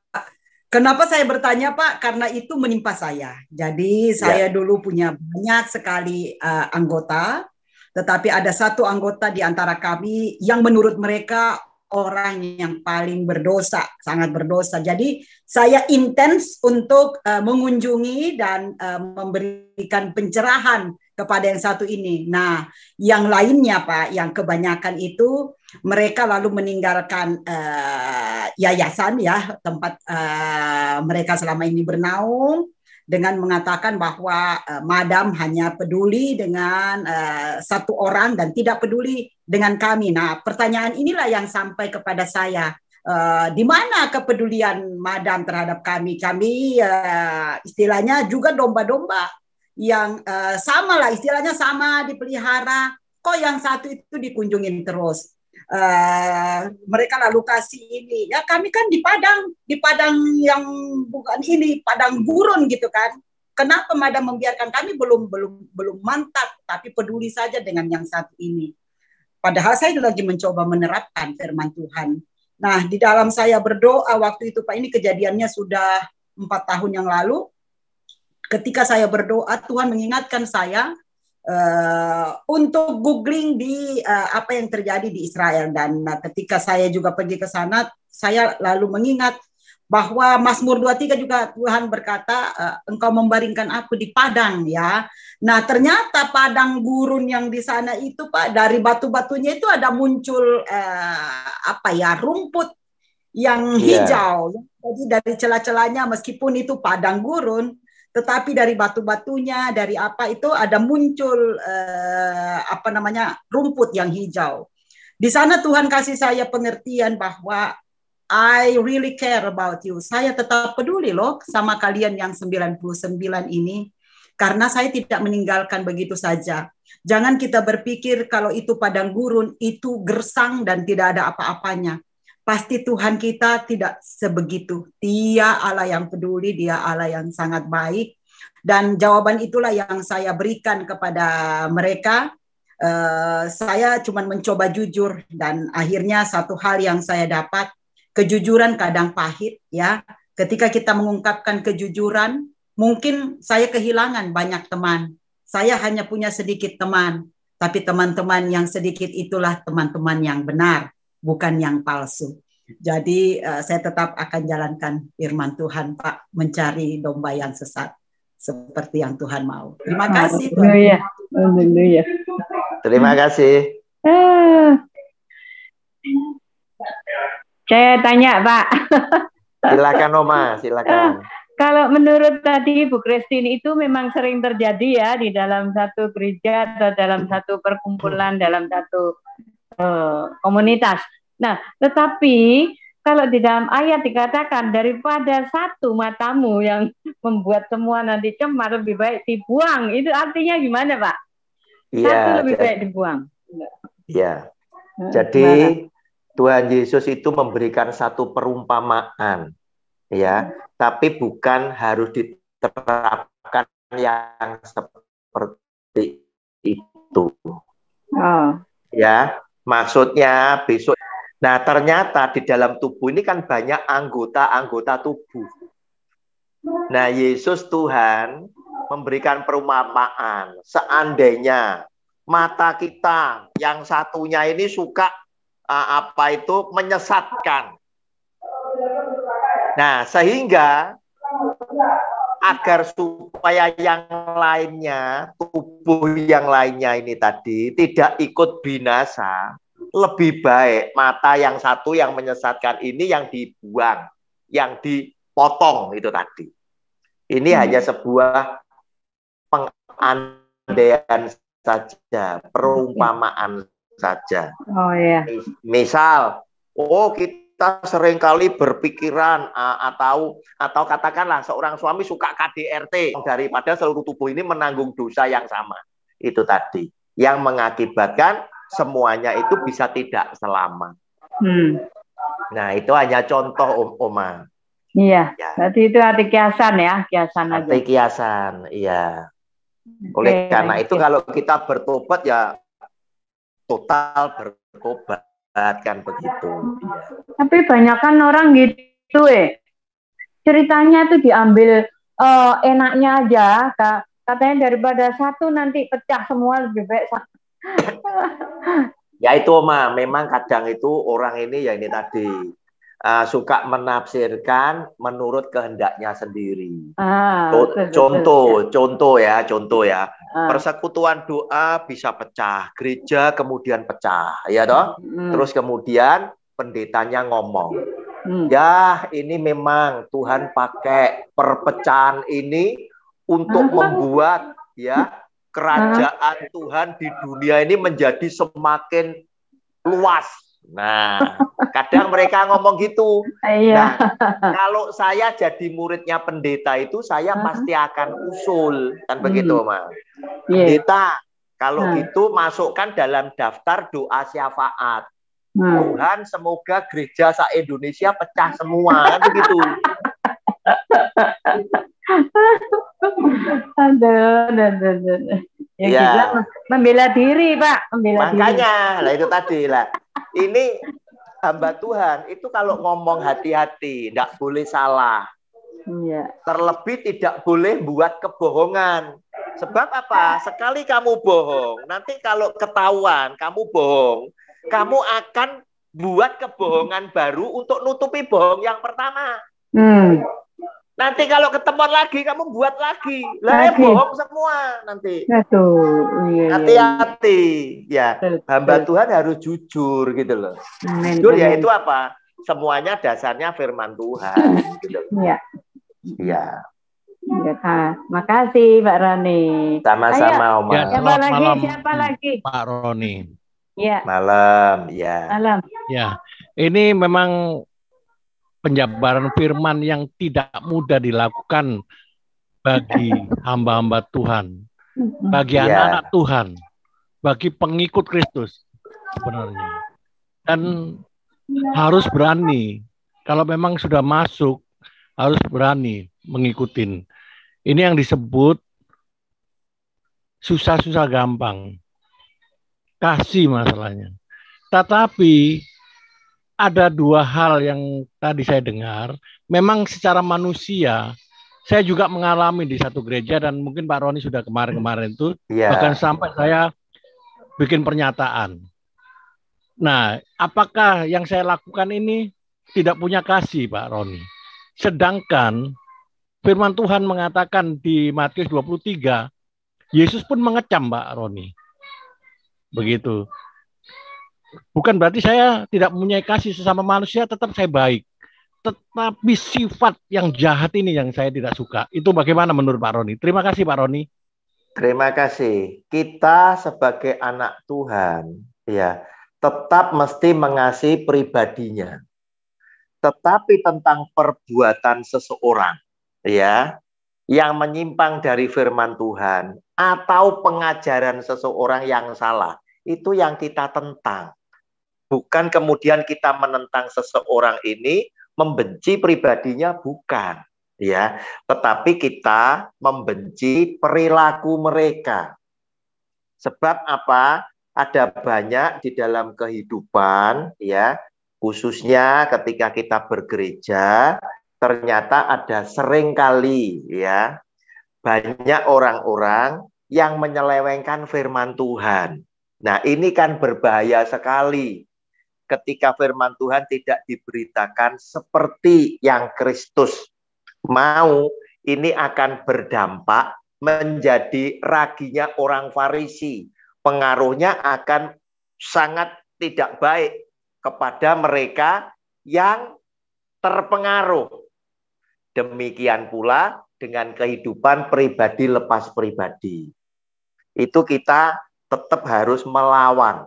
Kenapa saya bertanya Pak? Karena itu menimpa saya. Jadi ya. saya dulu punya banyak sekali uh, anggota, tetapi ada satu anggota di antara kami yang menurut mereka orang yang paling berdosa, sangat berdosa. Jadi saya intens untuk uh, mengunjungi dan uh, memberikan pencerahan kepada yang satu ini. Nah, yang lainnya Pak, yang kebanyakan itu mereka lalu meninggalkan uh, yayasan ya tempat uh, mereka selama ini bernaung dengan mengatakan bahwa uh, madam hanya peduli dengan uh, satu orang dan tidak peduli dengan kami. Nah, pertanyaan inilah yang sampai kepada saya. Uh, di mana kepedulian madam terhadap kami? Kami uh, istilahnya juga domba-domba yang uh, sama lah istilahnya sama dipelihara. Kok yang satu itu dikunjungin terus? Uh, mereka lalu kasih ini. Ya kami kan di Padang di Padang yang bukan ini Padang gurun gitu kan. Kenapa madam membiarkan? Kami belum belum belum mantap tapi peduli saja dengan yang satu ini. Padahal saya lagi mencoba menerapkan firman Tuhan. Nah di dalam saya berdoa waktu itu Pak ini kejadiannya sudah empat tahun yang lalu ketika saya berdoa Tuhan mengingatkan saya uh, untuk googling di uh, apa yang terjadi di Israel dan uh, ketika saya juga pergi ke sana saya lalu mengingat bahwa Mazmur 23 juga Tuhan berkata uh, engkau membaringkan aku di padang ya. Nah, ternyata padang gurun yang di sana itu Pak dari batu-batunya itu ada muncul uh, apa ya rumput yang iya. hijau. Yeah. Jadi dari celah-celahnya meskipun itu padang gurun tetapi dari batu-batunya dari apa itu ada muncul eh, apa namanya rumput yang hijau. Di sana Tuhan kasih saya pengertian bahwa I really care about you. Saya tetap peduli loh sama kalian yang 99 ini karena saya tidak meninggalkan begitu saja. Jangan kita berpikir kalau itu padang gurun itu gersang dan tidak ada apa-apanya pasti Tuhan kita tidak sebegitu. Dia Allah yang peduli, dia Allah yang sangat baik. Dan jawaban itulah yang saya berikan kepada mereka. Uh, saya cuma mencoba jujur dan akhirnya satu hal yang saya dapat kejujuran kadang pahit ya. Ketika kita mengungkapkan kejujuran, mungkin saya kehilangan banyak teman. Saya hanya punya sedikit teman, tapi teman-teman yang sedikit itulah teman-teman yang benar bukan yang palsu. Jadi uh, saya tetap akan jalankan firman Tuhan, Pak, mencari domba yang sesat seperti yang Tuhan mau. Terima kasih. Haleluya. Haleluya. Terima kasih. Ah. Saya tanya, Pak. Silakan Oma, silakan. Ah, kalau menurut tadi Bu Christine itu memang sering terjadi ya di dalam satu gereja atau dalam satu perkumpulan, dalam satu uh, komunitas. Nah, tetapi kalau di dalam ayat dikatakan daripada satu matamu yang membuat semua nanti cemar lebih baik dibuang. Itu artinya gimana, Pak? Iya. Satu lebih jadi, baik dibuang. Iya. Jadi Tuhan Yesus itu memberikan satu perumpamaan, ya, tapi bukan harus diterapkan yang seperti itu. Oh. Ya, maksudnya besok. Nah, ternyata di dalam tubuh ini kan banyak anggota-anggota tubuh. Nah, Yesus Tuhan memberikan perumpamaan. Seandainya mata kita yang satunya ini suka uh, apa itu menyesatkan. Nah, sehingga agar supaya yang lainnya, tubuh yang lainnya ini tadi tidak ikut binasa, lebih baik mata yang satu yang menyesatkan ini yang dibuang, yang dipotong itu tadi. Ini hmm. hanya sebuah pengandaian saja, perumpamaan saja. Oh iya. Misal, oh kita kita sering kali berpikiran uh, atau atau katakanlah seorang suami suka KDRT daripada seluruh tubuh ini menanggung dosa yang sama. Itu tadi yang mengakibatkan semuanya itu bisa tidak selamat. Hmm. Nah, itu hanya contoh Om Oma. Iya. Ya. Berarti itu arti kiasan ya, kiasan arti aja. kiasan, iya. Oleh okay. karena itu kalau kita bertobat ya total bertobat kan begitu. Ya. Tapi banyak kan orang gitu eh. Ceritanya itu diambil uh, enaknya aja, katanya daripada satu nanti pecah semua lebih baik satu. ya itu Ma, memang kadang itu orang ini ya ini tadi uh, suka menafsirkan menurut kehendaknya sendiri. Ah, betul, contoh, betul. contoh ya, contoh ya. Ah. Persekutuan doa bisa pecah, gereja kemudian pecah, ya toh. Hmm. Terus kemudian pendetanya ngomong, hmm. ya ini memang Tuhan pakai perpecahan ini untuk membuat ya kerajaan. Tuhan di dunia ini menjadi semakin luas Nah, kadang mereka ngomong gitu. Iya. Nah, kalau saya jadi muridnya pendeta itu, saya uh pasti akan usul, kan begitu, hmm. Mas. Yeah. Pendeta, kalau uh. gitu masukkan dalam daftar doa syafaat. Hmm. Tuhan, semoga gereja sa Indonesia pecah semua, kan begitu. aduh, aduh, aduh. Ya, ya. membela diri, Pak. Membela Makanya, diri. lah itu tadi lah ini hamba Tuhan itu kalau ngomong hati-hati, tidak boleh salah. Ya. Terlebih tidak boleh buat kebohongan. Sebab apa? Sekali kamu bohong, nanti kalau ketahuan kamu bohong, kamu akan buat kebohongan baru untuk nutupi bohong yang pertama. Hmm. Nanti kalau ketemuan lagi kamu buat lagi. Lah ya bohong semua nanti. Aduh, iya, iya. Hati-hati ya. Hamba Tuhan harus jujur gitu loh. Amin, jujur ya itu apa? Semuanya dasarnya firman Tuhan gitu. Iya. Iya. Ya, makasih Pak Roni. Sama-sama Om. Ya, siapa lagi? Malam, siapa lagi? Pak Roni. Ya. Malam, ya. Malam. Ya. Ini memang penjabaran firman yang tidak mudah dilakukan bagi hamba-hamba Tuhan, bagi iya. anak-anak yeah. Tuhan, bagi pengikut Kristus sebenarnya. Dan harus berani. Kalau memang sudah masuk, harus berani mengikuti. Ini yang disebut susah-susah gampang. Kasih masalahnya. Tetapi ada dua hal yang tadi saya dengar. Memang secara manusia, saya juga mengalami di satu gereja dan mungkin Pak Roni sudah kemarin-kemarin itu yeah. bahkan sampai saya bikin pernyataan. Nah, apakah yang saya lakukan ini tidak punya kasih, Pak Roni? Sedangkan firman Tuhan mengatakan di Matius 23, Yesus pun mengecam, Pak Roni. Begitu bukan berarti saya tidak mempunyai kasih sesama manusia, tetap saya baik. Tetapi sifat yang jahat ini yang saya tidak suka. Itu bagaimana menurut Pak Roni? Terima kasih Pak Roni. Terima kasih. Kita sebagai anak Tuhan, ya, tetap mesti mengasihi pribadinya. Tetapi tentang perbuatan seseorang, ya, yang menyimpang dari firman Tuhan atau pengajaran seseorang yang salah, itu yang kita tentang. Bukan kemudian kita menentang seseorang ini, membenci pribadinya, bukan. ya, tetapi kita membenci perilaku mereka. Sebab apa? Ada banyak di dalam kehidupan ya, khususnya ketika kita bergereja, ternyata ada sering kali ya banyak orang-orang yang menyelewengkan firman Tuhan. Nah, ini kan berbahaya sekali ketika firman Tuhan tidak diberitakan seperti yang Kristus mau, ini akan berdampak menjadi raginya orang Farisi. Pengaruhnya akan sangat tidak baik kepada mereka yang terpengaruh. Demikian pula dengan kehidupan pribadi lepas pribadi. Itu kita tetap harus melawan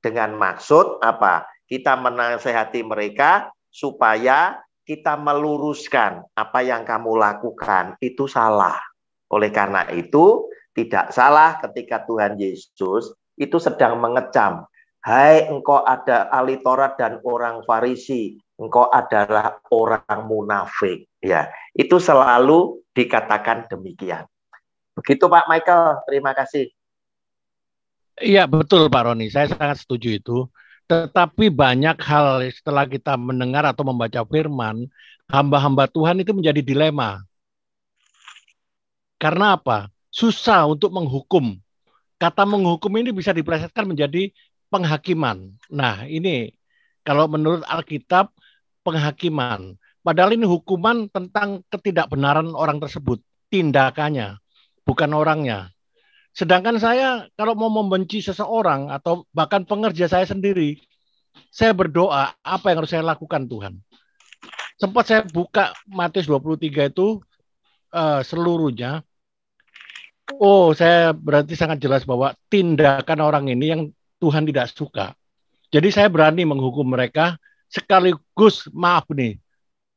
dengan maksud apa? Kita menasehati mereka supaya kita meluruskan apa yang kamu lakukan itu salah. Oleh karena itu, tidak salah ketika Tuhan Yesus itu sedang mengecam, "Hai engkau ada ahli Taurat dan orang Farisi, engkau adalah orang munafik." Ya, itu selalu dikatakan demikian. Begitu Pak Michael, terima kasih. Iya betul Pak Roni, saya sangat setuju itu. Tetapi banyak hal setelah kita mendengar atau membaca firman, hamba-hamba Tuhan itu menjadi dilema. Karena apa? Susah untuk menghukum. Kata menghukum ini bisa diplesetkan menjadi penghakiman. Nah ini kalau menurut Alkitab penghakiman. Padahal ini hukuman tentang ketidakbenaran orang tersebut, tindakannya, bukan orangnya. Sedangkan saya kalau mau membenci seseorang atau bahkan pengerja saya sendiri, saya berdoa apa yang harus saya lakukan Tuhan. Sempat saya buka Matius 23 itu uh, seluruhnya. Oh, saya berarti sangat jelas bahwa tindakan orang ini yang Tuhan tidak suka. Jadi saya berani menghukum mereka sekaligus maaf nih,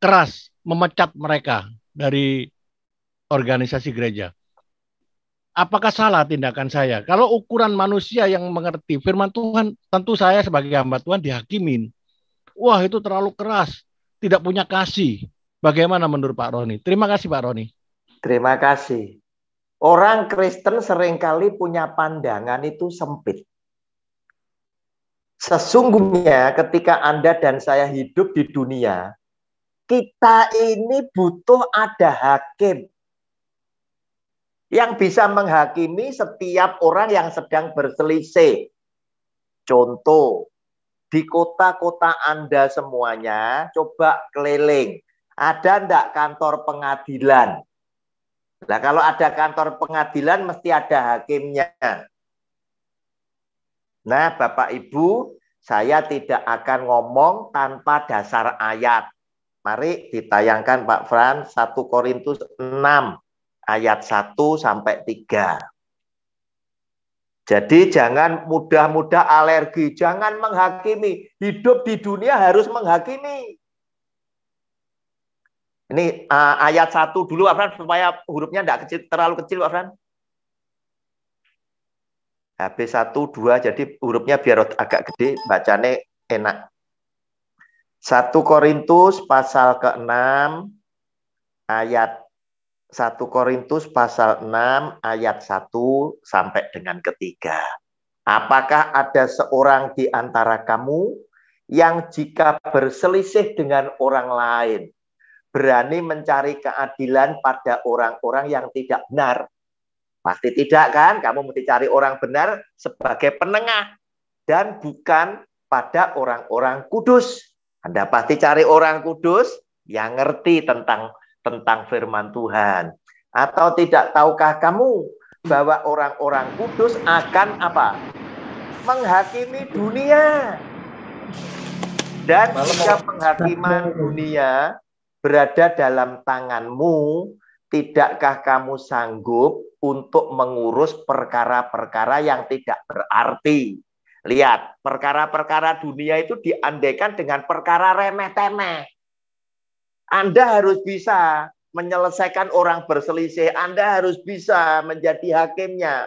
keras memecat mereka dari organisasi gereja apakah salah tindakan saya? Kalau ukuran manusia yang mengerti firman Tuhan, tentu saya sebagai hamba Tuhan dihakimin. Wah itu terlalu keras, tidak punya kasih. Bagaimana menurut Pak Roni? Terima kasih Pak Roni. Terima kasih. Orang Kristen sering kali punya pandangan itu sempit. Sesungguhnya ketika Anda dan saya hidup di dunia, kita ini butuh ada hakim yang bisa menghakimi setiap orang yang sedang berselisih. Contoh, di kota-kota Anda semuanya, coba keliling. Ada enggak kantor pengadilan? Nah, kalau ada kantor pengadilan, mesti ada hakimnya. Nah, Bapak Ibu, saya tidak akan ngomong tanpa dasar ayat. Mari ditayangkan Pak Fran 1 Korintus 6 ayat 1 sampai 3. Jadi jangan mudah-mudah alergi, jangan menghakimi. Hidup di dunia harus menghakimi. Ini uh, ayat satu dulu, Pak Fran, supaya hurufnya tidak kecil, terlalu kecil, Pak Fran. Habis satu, dua, jadi hurufnya biar agak gede, bacanya enak. 1 Korintus pasal ke-6 ayat 1 Korintus pasal 6 ayat 1 sampai dengan ketiga. Apakah ada seorang di antara kamu yang jika berselisih dengan orang lain berani mencari keadilan pada orang-orang yang tidak benar? Pasti tidak kan? Kamu mesti cari orang benar sebagai penengah dan bukan pada orang-orang kudus. Anda pasti cari orang kudus yang ngerti tentang tentang firman Tuhan? Atau tidak tahukah kamu bahwa orang-orang kudus akan apa? Menghakimi dunia. Dan jika penghakiman dunia berada dalam tanganmu, tidakkah kamu sanggup untuk mengurus perkara-perkara yang tidak berarti? Lihat, perkara-perkara dunia itu diandaikan dengan perkara remeh-temeh. Anda harus bisa menyelesaikan orang berselisih. Anda harus bisa menjadi hakimnya.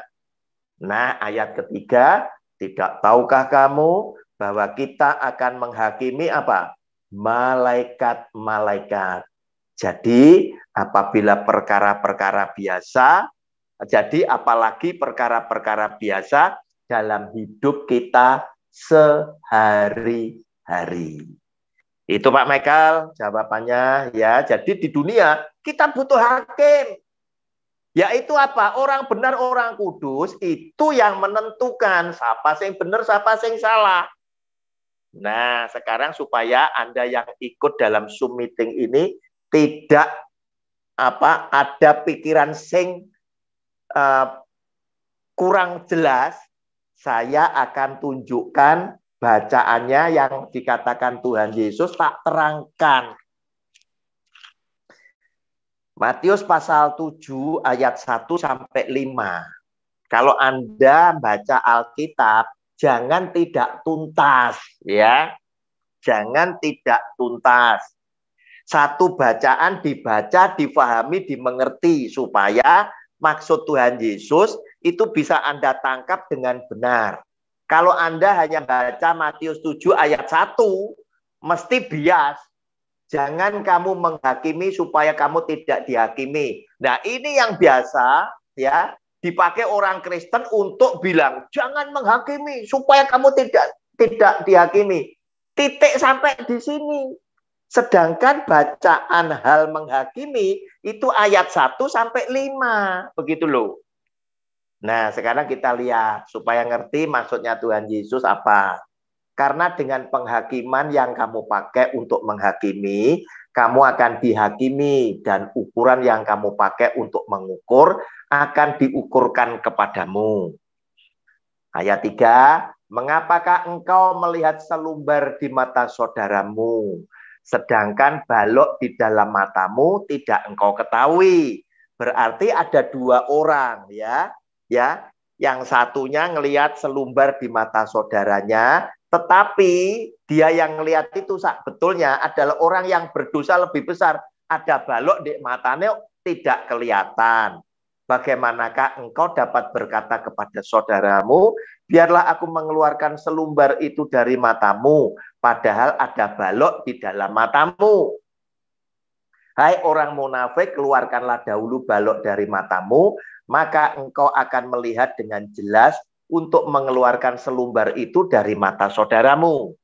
Nah, ayat ketiga, tidak tahukah kamu bahwa kita akan menghakimi apa? Malaikat-malaikat. Jadi apabila perkara-perkara biasa, jadi apalagi perkara-perkara biasa dalam hidup kita sehari-hari. Itu Pak Michael jawabannya ya. Jadi di dunia kita butuh hakim. Yaitu apa? Orang benar, orang kudus itu yang menentukan siapa yang benar, siapa yang salah. Nah, sekarang supaya Anda yang ikut dalam Zoom meeting ini tidak apa ada pikiran sing uh, kurang jelas, saya akan tunjukkan bacaannya yang dikatakan Tuhan Yesus tak terangkan Matius pasal 7 ayat 1 sampai 5. Kalau Anda baca Alkitab, jangan tidak tuntas ya. Jangan tidak tuntas. Satu bacaan dibaca, difahami, dimengerti supaya maksud Tuhan Yesus itu bisa Anda tangkap dengan benar. Kalau Anda hanya baca Matius 7 ayat 1, mesti bias, Jangan kamu menghakimi supaya kamu tidak dihakimi. Nah, ini yang biasa ya dipakai orang Kristen untuk bilang jangan menghakimi supaya kamu tidak tidak dihakimi. Titik sampai di sini. Sedangkan bacaan hal menghakimi itu ayat 1 sampai 5. Begitu loh. Nah, sekarang kita lihat supaya ngerti maksudnya Tuhan Yesus apa. Karena dengan penghakiman yang kamu pakai untuk menghakimi, kamu akan dihakimi dan ukuran yang kamu pakai untuk mengukur akan diukurkan kepadamu. Ayat 3, mengapakah engkau melihat selumbar di mata saudaramu, sedangkan balok di dalam matamu tidak engkau ketahui. Berarti ada dua orang ya, ya. Yang satunya ngelihat selumbar di mata saudaranya, tetapi dia yang melihat itu betulnya adalah orang yang berdosa lebih besar. Ada balok di matanya tidak kelihatan. Bagaimanakah engkau dapat berkata kepada saudaramu, biarlah aku mengeluarkan selumbar itu dari matamu, padahal ada balok di dalam matamu. Hai orang munafik, keluarkanlah dahulu balok dari matamu, maka engkau akan melihat dengan jelas untuk mengeluarkan selumbar itu dari mata saudaramu.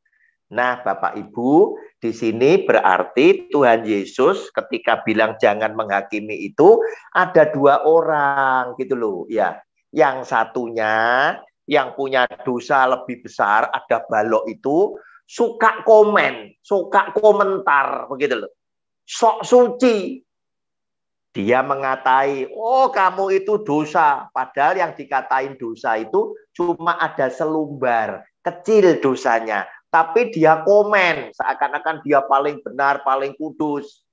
Nah, Bapak Ibu, di sini berarti Tuhan Yesus ketika bilang jangan menghakimi itu ada dua orang gitu loh, ya. Yang satunya yang punya dosa lebih besar ada balok itu suka komen, suka komentar begitu loh. Sok suci, dia mengatai, oh kamu itu dosa. Padahal yang dikatain dosa itu cuma ada selumbar. Kecil dosanya. Tapi dia komen. Seakan-akan dia paling benar, paling kudus.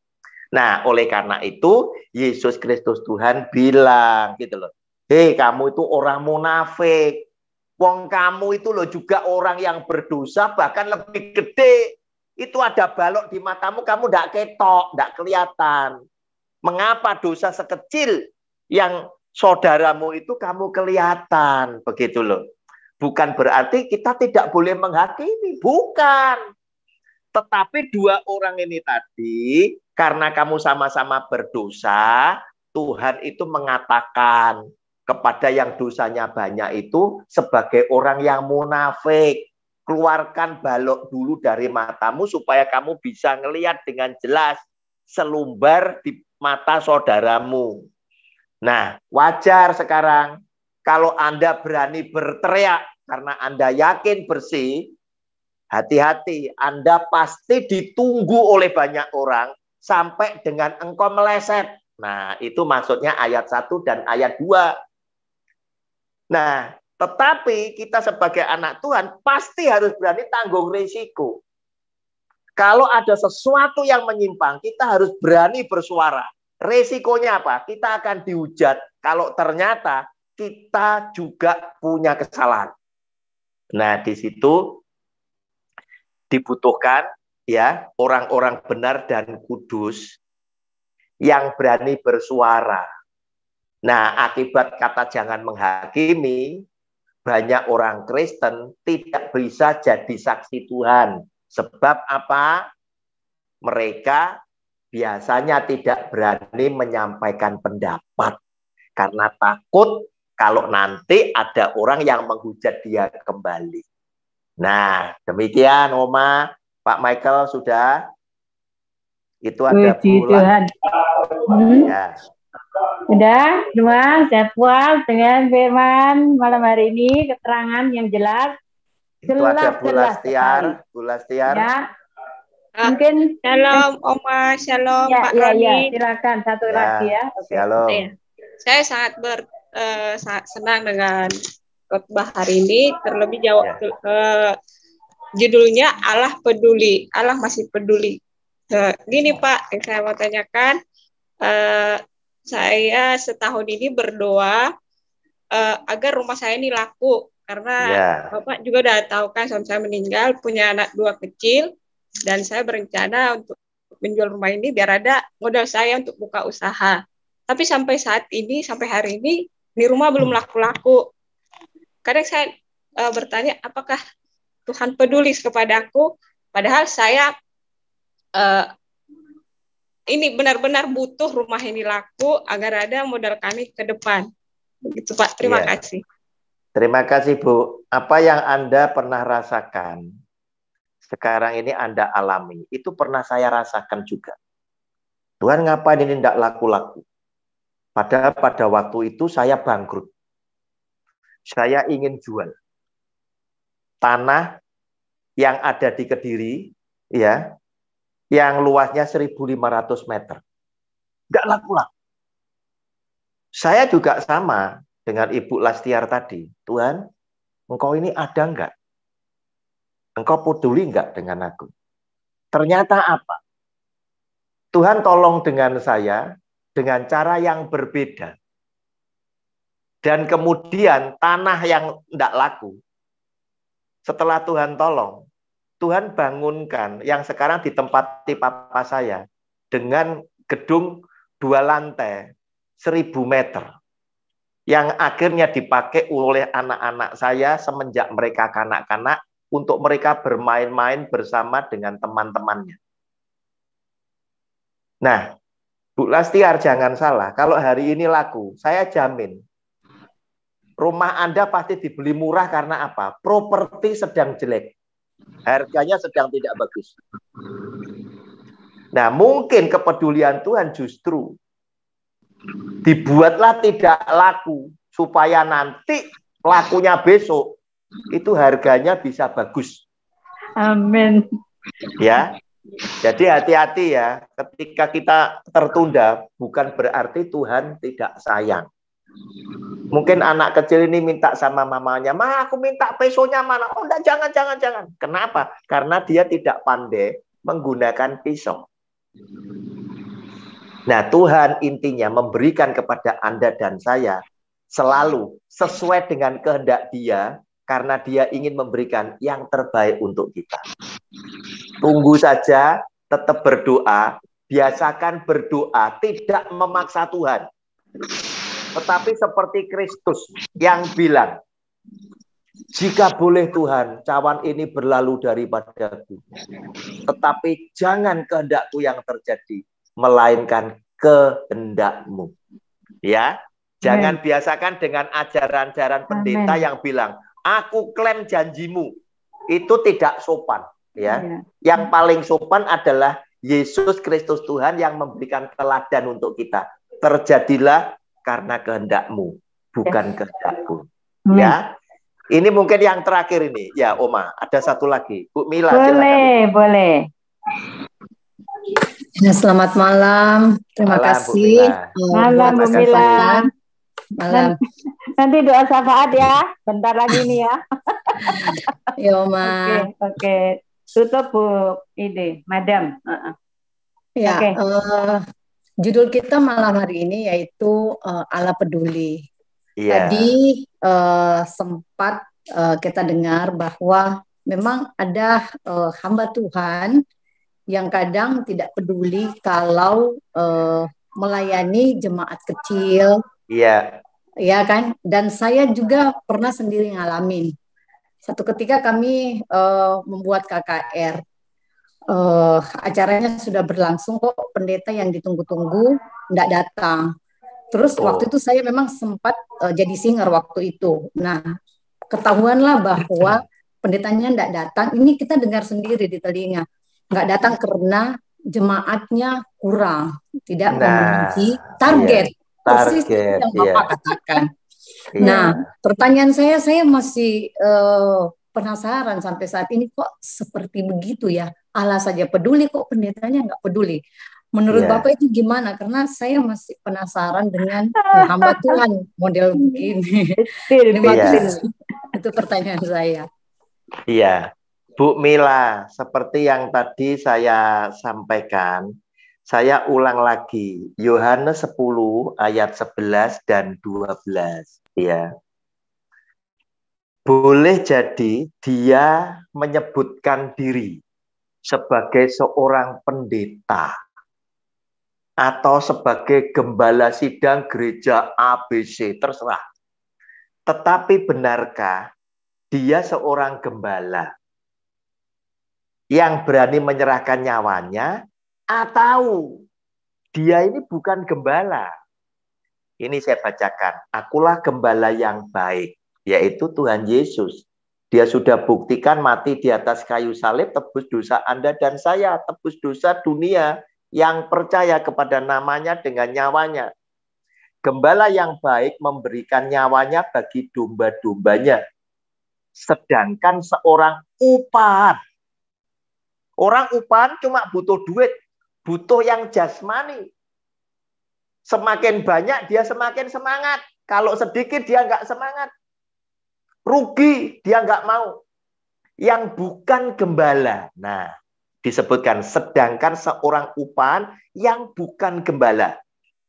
Nah, oleh karena itu, Yesus Kristus Tuhan bilang gitu loh. Hei, kamu itu orang munafik. Wong kamu itu loh juga orang yang berdosa bahkan lebih gede. Itu ada balok di matamu, kamu tidak ketok, tidak kelihatan. Mengapa dosa sekecil yang saudaramu itu kamu kelihatan begitu loh. Bukan berarti kita tidak boleh menghakimi, bukan. Tetapi dua orang ini tadi karena kamu sama-sama berdosa, Tuhan itu mengatakan kepada yang dosanya banyak itu sebagai orang yang munafik. Keluarkan balok dulu dari matamu supaya kamu bisa ngelihat dengan jelas selumbar di mata saudaramu. Nah, wajar sekarang kalau Anda berani berteriak karena Anda yakin bersih, hati-hati, Anda pasti ditunggu oleh banyak orang sampai dengan engkau meleset. Nah, itu maksudnya ayat 1 dan ayat 2. Nah, tetapi kita sebagai anak Tuhan pasti harus berani tanggung risiko. Kalau ada sesuatu yang menyimpang, kita harus berani bersuara. Resikonya apa? Kita akan dihujat kalau ternyata kita juga punya kesalahan. Nah, di situ dibutuhkan ya orang-orang benar dan kudus yang berani bersuara. Nah, akibat kata jangan menghakimi, banyak orang Kristen tidak bisa jadi saksi Tuhan Sebab apa? Mereka biasanya tidak berani menyampaikan pendapat karena takut kalau nanti ada orang yang menghujat dia kembali. Nah, demikian Oma, Pak Michael sudah itu ada bulan. Hmm. Ya. Sudah, semua saya puas dengan firman malam hari ini, keterangan yang jelas. Itu Jelas, ada Bu jelas Lastiar, sekali. Bu Lastiar. Ya, Ah, mungkin Shalom Oma, Shalom ya, Pak ya, ya, Roni. silakan satu Ya, lagi ya. Oke. Shalom. Iya. Saya sangat ber eh, sangat senang dengan khotbah hari ini. Terlebih jawab Ya. eh, judulnya Allah peduli, Allah masih peduli. Eh, gini Pak, yang saya mau tanyakan, eh, saya setahun ini berdoa eh, agar rumah saya ini laku karena Ya. Bapak juga udah tahu kan suami saya meninggal, punya anak dua kecil, dan saya berencana untuk menjual rumah ini biar ada modal saya untuk buka usaha. Tapi sampai saat ini, sampai hari ini, di rumah belum laku-laku. Kadang saya eh, bertanya, apakah Tuhan peduli kepada aku? Padahal saya eh, ini benar-benar butuh rumah ini laku agar ada modal kami ke depan. Begitu Pak, terima Iya. kasih. Terima kasih Bu. Apa yang Anda pernah rasakan sekarang ini Anda alami, itu pernah saya rasakan juga. Tuhan ngapain ini tidak laku-laku? Padahal pada waktu itu saya bangkrut. Saya ingin jual tanah yang ada di Kediri, ya, yang luasnya 1.500 meter. Tidak laku-laku. Saya juga sama dengan Ibu Lastiar tadi. Tuhan, engkau ini ada enggak? Engkau peduli enggak dengan aku? Ternyata apa? Tuhan tolong dengan saya dengan cara yang berbeda. Dan kemudian tanah yang tidak laku, setelah Tuhan tolong, Tuhan bangunkan yang sekarang ditempati papa saya dengan gedung dua lantai, seribu meter yang akhirnya dipakai oleh anak-anak saya semenjak mereka kanak-kanak untuk mereka bermain-main bersama dengan teman-temannya. Nah, Bu Lastiar jangan salah, kalau hari ini laku, saya jamin rumah Anda pasti dibeli murah karena apa? Properti sedang jelek. Harganya sedang tidak bagus. Nah, mungkin kepedulian Tuhan justru dibuatlah tidak laku supaya nanti lakunya besok itu harganya bisa bagus. Amin. ya. Jadi hati-hati ya ketika kita tertunda bukan berarti Tuhan tidak sayang. Mungkin anak kecil ini minta sama mamanya ma aku minta pesonya mana? Oh enggak jangan jangan jangan. Kenapa? Karena dia tidak pandai menggunakan pisau Nah, Tuhan intinya memberikan kepada Anda dan saya selalu sesuai dengan kehendak Dia karena Dia ingin memberikan yang terbaik untuk kita. Tunggu saja, tetap berdoa, biasakan berdoa, tidak memaksa Tuhan. Tetapi seperti Kristus yang bilang, jika boleh Tuhan, cawan ini berlalu daripadaku. Tetapi jangan kehendakku yang terjadi, melainkan kehendakmu. Ya, jangan biasakan dengan ajaran-ajaran pendeta Amen. yang bilang, aku klaim janjimu. Itu tidak sopan, ya. Ya. Yang paling sopan adalah Yesus Kristus Tuhan yang memberikan teladan untuk kita. Terjadilah karena kehendakmu, bukan kehendakku. Amin. Ya. Ini mungkin yang terakhir ini. Ya, Oma, ada satu lagi. Bu Mila, silakan. Boleh, boleh. Ya, selamat malam. Terima Malam, kasih. Eh, Malam, Bu Mila. Malam. Nanti doa syafaat ya, bentar lagi nih ya. Ya, Oke, Oma. oke. Tutup Bu ini, Madam. Heeh. Ya, Oke. eh, judul kita malam hari ini yaitu eh, Allah peduli. Iya. Tadi eh, sempat eh, kita dengar bahwa memang ada eh, hamba Tuhan yang kadang tidak peduli kalau eh, melayani jemaat kecil, Iya. ya kan? Dan saya juga pernah sendiri ngalamin. Satu ketika kami eh, membuat KKR, uh, acaranya sudah berlangsung kok pendeta yang ditunggu-tunggu tidak datang. Terus oh. waktu itu saya memang sempat uh, jadi singer waktu itu. Nah, ketahuanlah bahwa pendetanya tidak datang. Ini kita dengar sendiri di telinga. Nggak datang karena jemaatnya kurang, tidak nah, memenuhi target. Iya, target yang Bapak iya. katakan. Iya. Nah, pertanyaan saya, saya masih uh, penasaran sampai saat ini kok seperti begitu ya. Allah saja peduli kok pendetanya nggak peduli. Menurut yeah. Bapak itu gimana? Karena saya masih penasaran dengan hamba Tuhan model begini. Terima kasih. Itu pertanyaan saya. Iya. Bu Mila, seperti yang tadi saya sampaikan, saya ulang lagi. Yohanes 10 ayat 11 dan 12. Ya. Boleh jadi dia menyebutkan diri sebagai seorang pendeta atau sebagai gembala sidang gereja ABC, terserah. Tetapi benarkah dia seorang gembala yang berani menyerahkan nyawanya atau dia ini bukan gembala? Ini saya bacakan. Akulah gembala yang baik, yaitu Tuhan Yesus. Dia sudah buktikan mati di atas kayu salib, tebus dosa Anda dan saya, tebus dosa dunia yang percaya kepada namanya dengan nyawanya. Gembala yang baik memberikan nyawanya bagi domba-dombanya. Sedangkan seorang upahan, orang upahan cuma butuh duit, butuh yang jasmani. Semakin banyak dia semakin semangat. Kalau sedikit dia nggak semangat. Rugi dia nggak mau. Yang bukan gembala. Nah, disebutkan sedangkan seorang upahan yang bukan gembala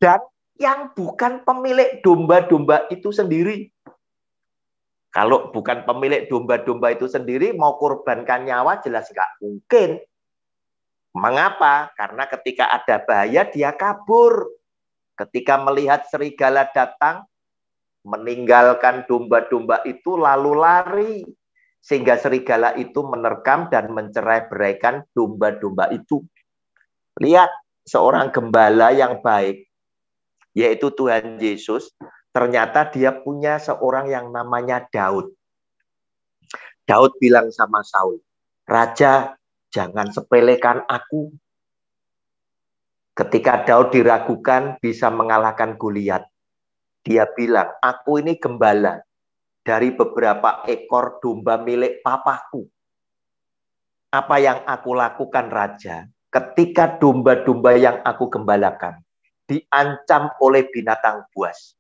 dan yang bukan pemilik domba-domba itu sendiri. Kalau bukan pemilik domba-domba itu sendiri mau korbankan nyawa jelas nggak mungkin. Mengapa? Karena ketika ada bahaya dia kabur. Ketika melihat serigala datang meninggalkan domba-domba itu lalu lari sehingga serigala itu menerkam dan mencerai beraikan domba-domba itu. Lihat seorang gembala yang baik, yaitu Tuhan Yesus, ternyata dia punya seorang yang namanya Daud. Daud bilang sama Saul, Raja, jangan sepelekan aku. Ketika Daud diragukan bisa mengalahkan Goliat, dia bilang, aku ini gembala, dari beberapa ekor domba milik papaku. Apa yang aku lakukan raja ketika domba-domba yang aku gembalakan diancam oleh binatang buas.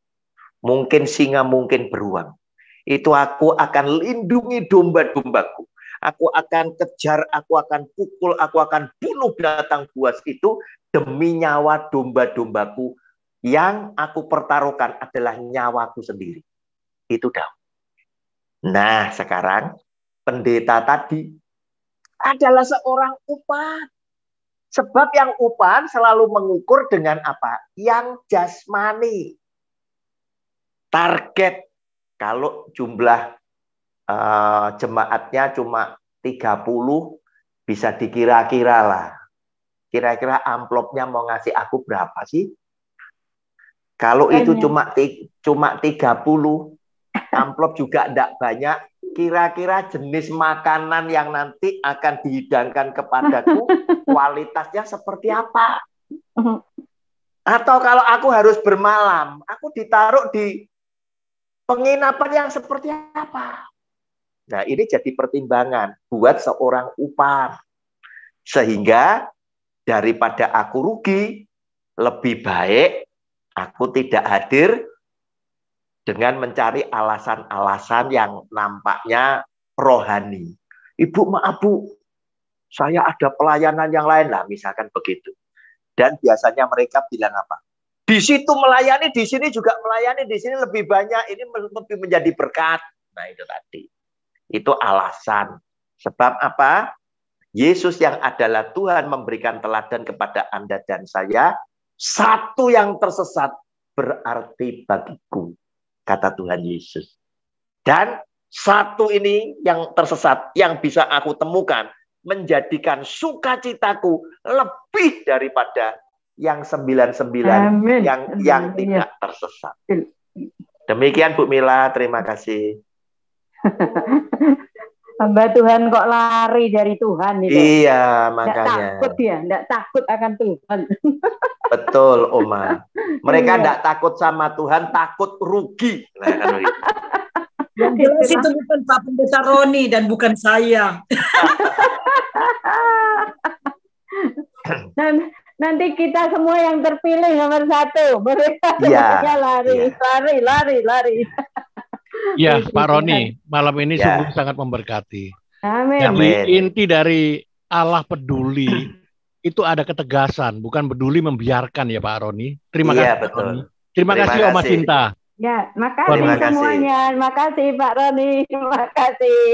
Mungkin singa, mungkin beruang. Itu aku akan lindungi domba-dombaku. Aku akan kejar, aku akan pukul, aku akan bunuh binatang buas itu demi nyawa domba-dombaku yang aku pertaruhkan adalah nyawaku sendiri. Itu Daud. Nah, sekarang pendeta tadi adalah seorang upan. Sebab yang upan selalu mengukur dengan apa? Yang jasmani. Target kalau jumlah uh, jemaatnya cuma 30 bisa dikira-kira lah. Kira-kira amplopnya mau ngasih aku berapa sih? Kalau itu cuma cuma 30 amplop juga tidak banyak. Kira-kira jenis makanan yang nanti akan dihidangkan kepadaku kualitasnya seperti apa? Atau kalau aku harus bermalam, aku ditaruh di penginapan yang seperti apa? Nah, ini jadi pertimbangan buat seorang upah. Sehingga daripada aku rugi, lebih baik aku tidak hadir dengan mencari alasan-alasan yang nampaknya rohani. Ibu maaf bu, saya ada pelayanan yang lain lah, misalkan begitu. Dan biasanya mereka bilang apa? Di situ melayani, di sini juga melayani, di sini lebih banyak, ini lebih menjadi berkat. Nah itu tadi. Itu alasan. Sebab apa? Yesus yang adalah Tuhan memberikan teladan kepada Anda dan saya, satu yang tersesat berarti bagiku kata Tuhan Yesus. Dan satu ini yang tersesat, yang bisa aku temukan, menjadikan sukacitaku lebih daripada yang 99 Amin. yang yang Amin. tidak tersesat. Demikian Bu Mila, terima kasih. Hamba Tuhan kok lari dari Tuhan itu. Iya, Nggak makanya. takut ya, enggak takut akan Tuhan. Betul, Oma. Mereka Iya. tidak takut sama Tuhan, takut rugi. Nah, kan begitu. Yang jelas itu bukan Pak Pendeta Roni dan bukan saya. Dan nanti kita semua yang terpilih nomor satu, mereka Iya, semuanya lari, iya. lari, lari, lari. Ya, Pak. Roni, malam ini Ya. sungguh sangat memberkati. Amin. Jadi Amin. inti dari Allah peduli itu ada ketegasan, bukan peduli membiarkan ya Pak Roni. Terima Iya, kasih Pak betul. Roni. Terima, Terima kasih Oma. Cinta. Ya, makasih Terima kasih. semuanya. Makasih Pak Roni. Terima kasih.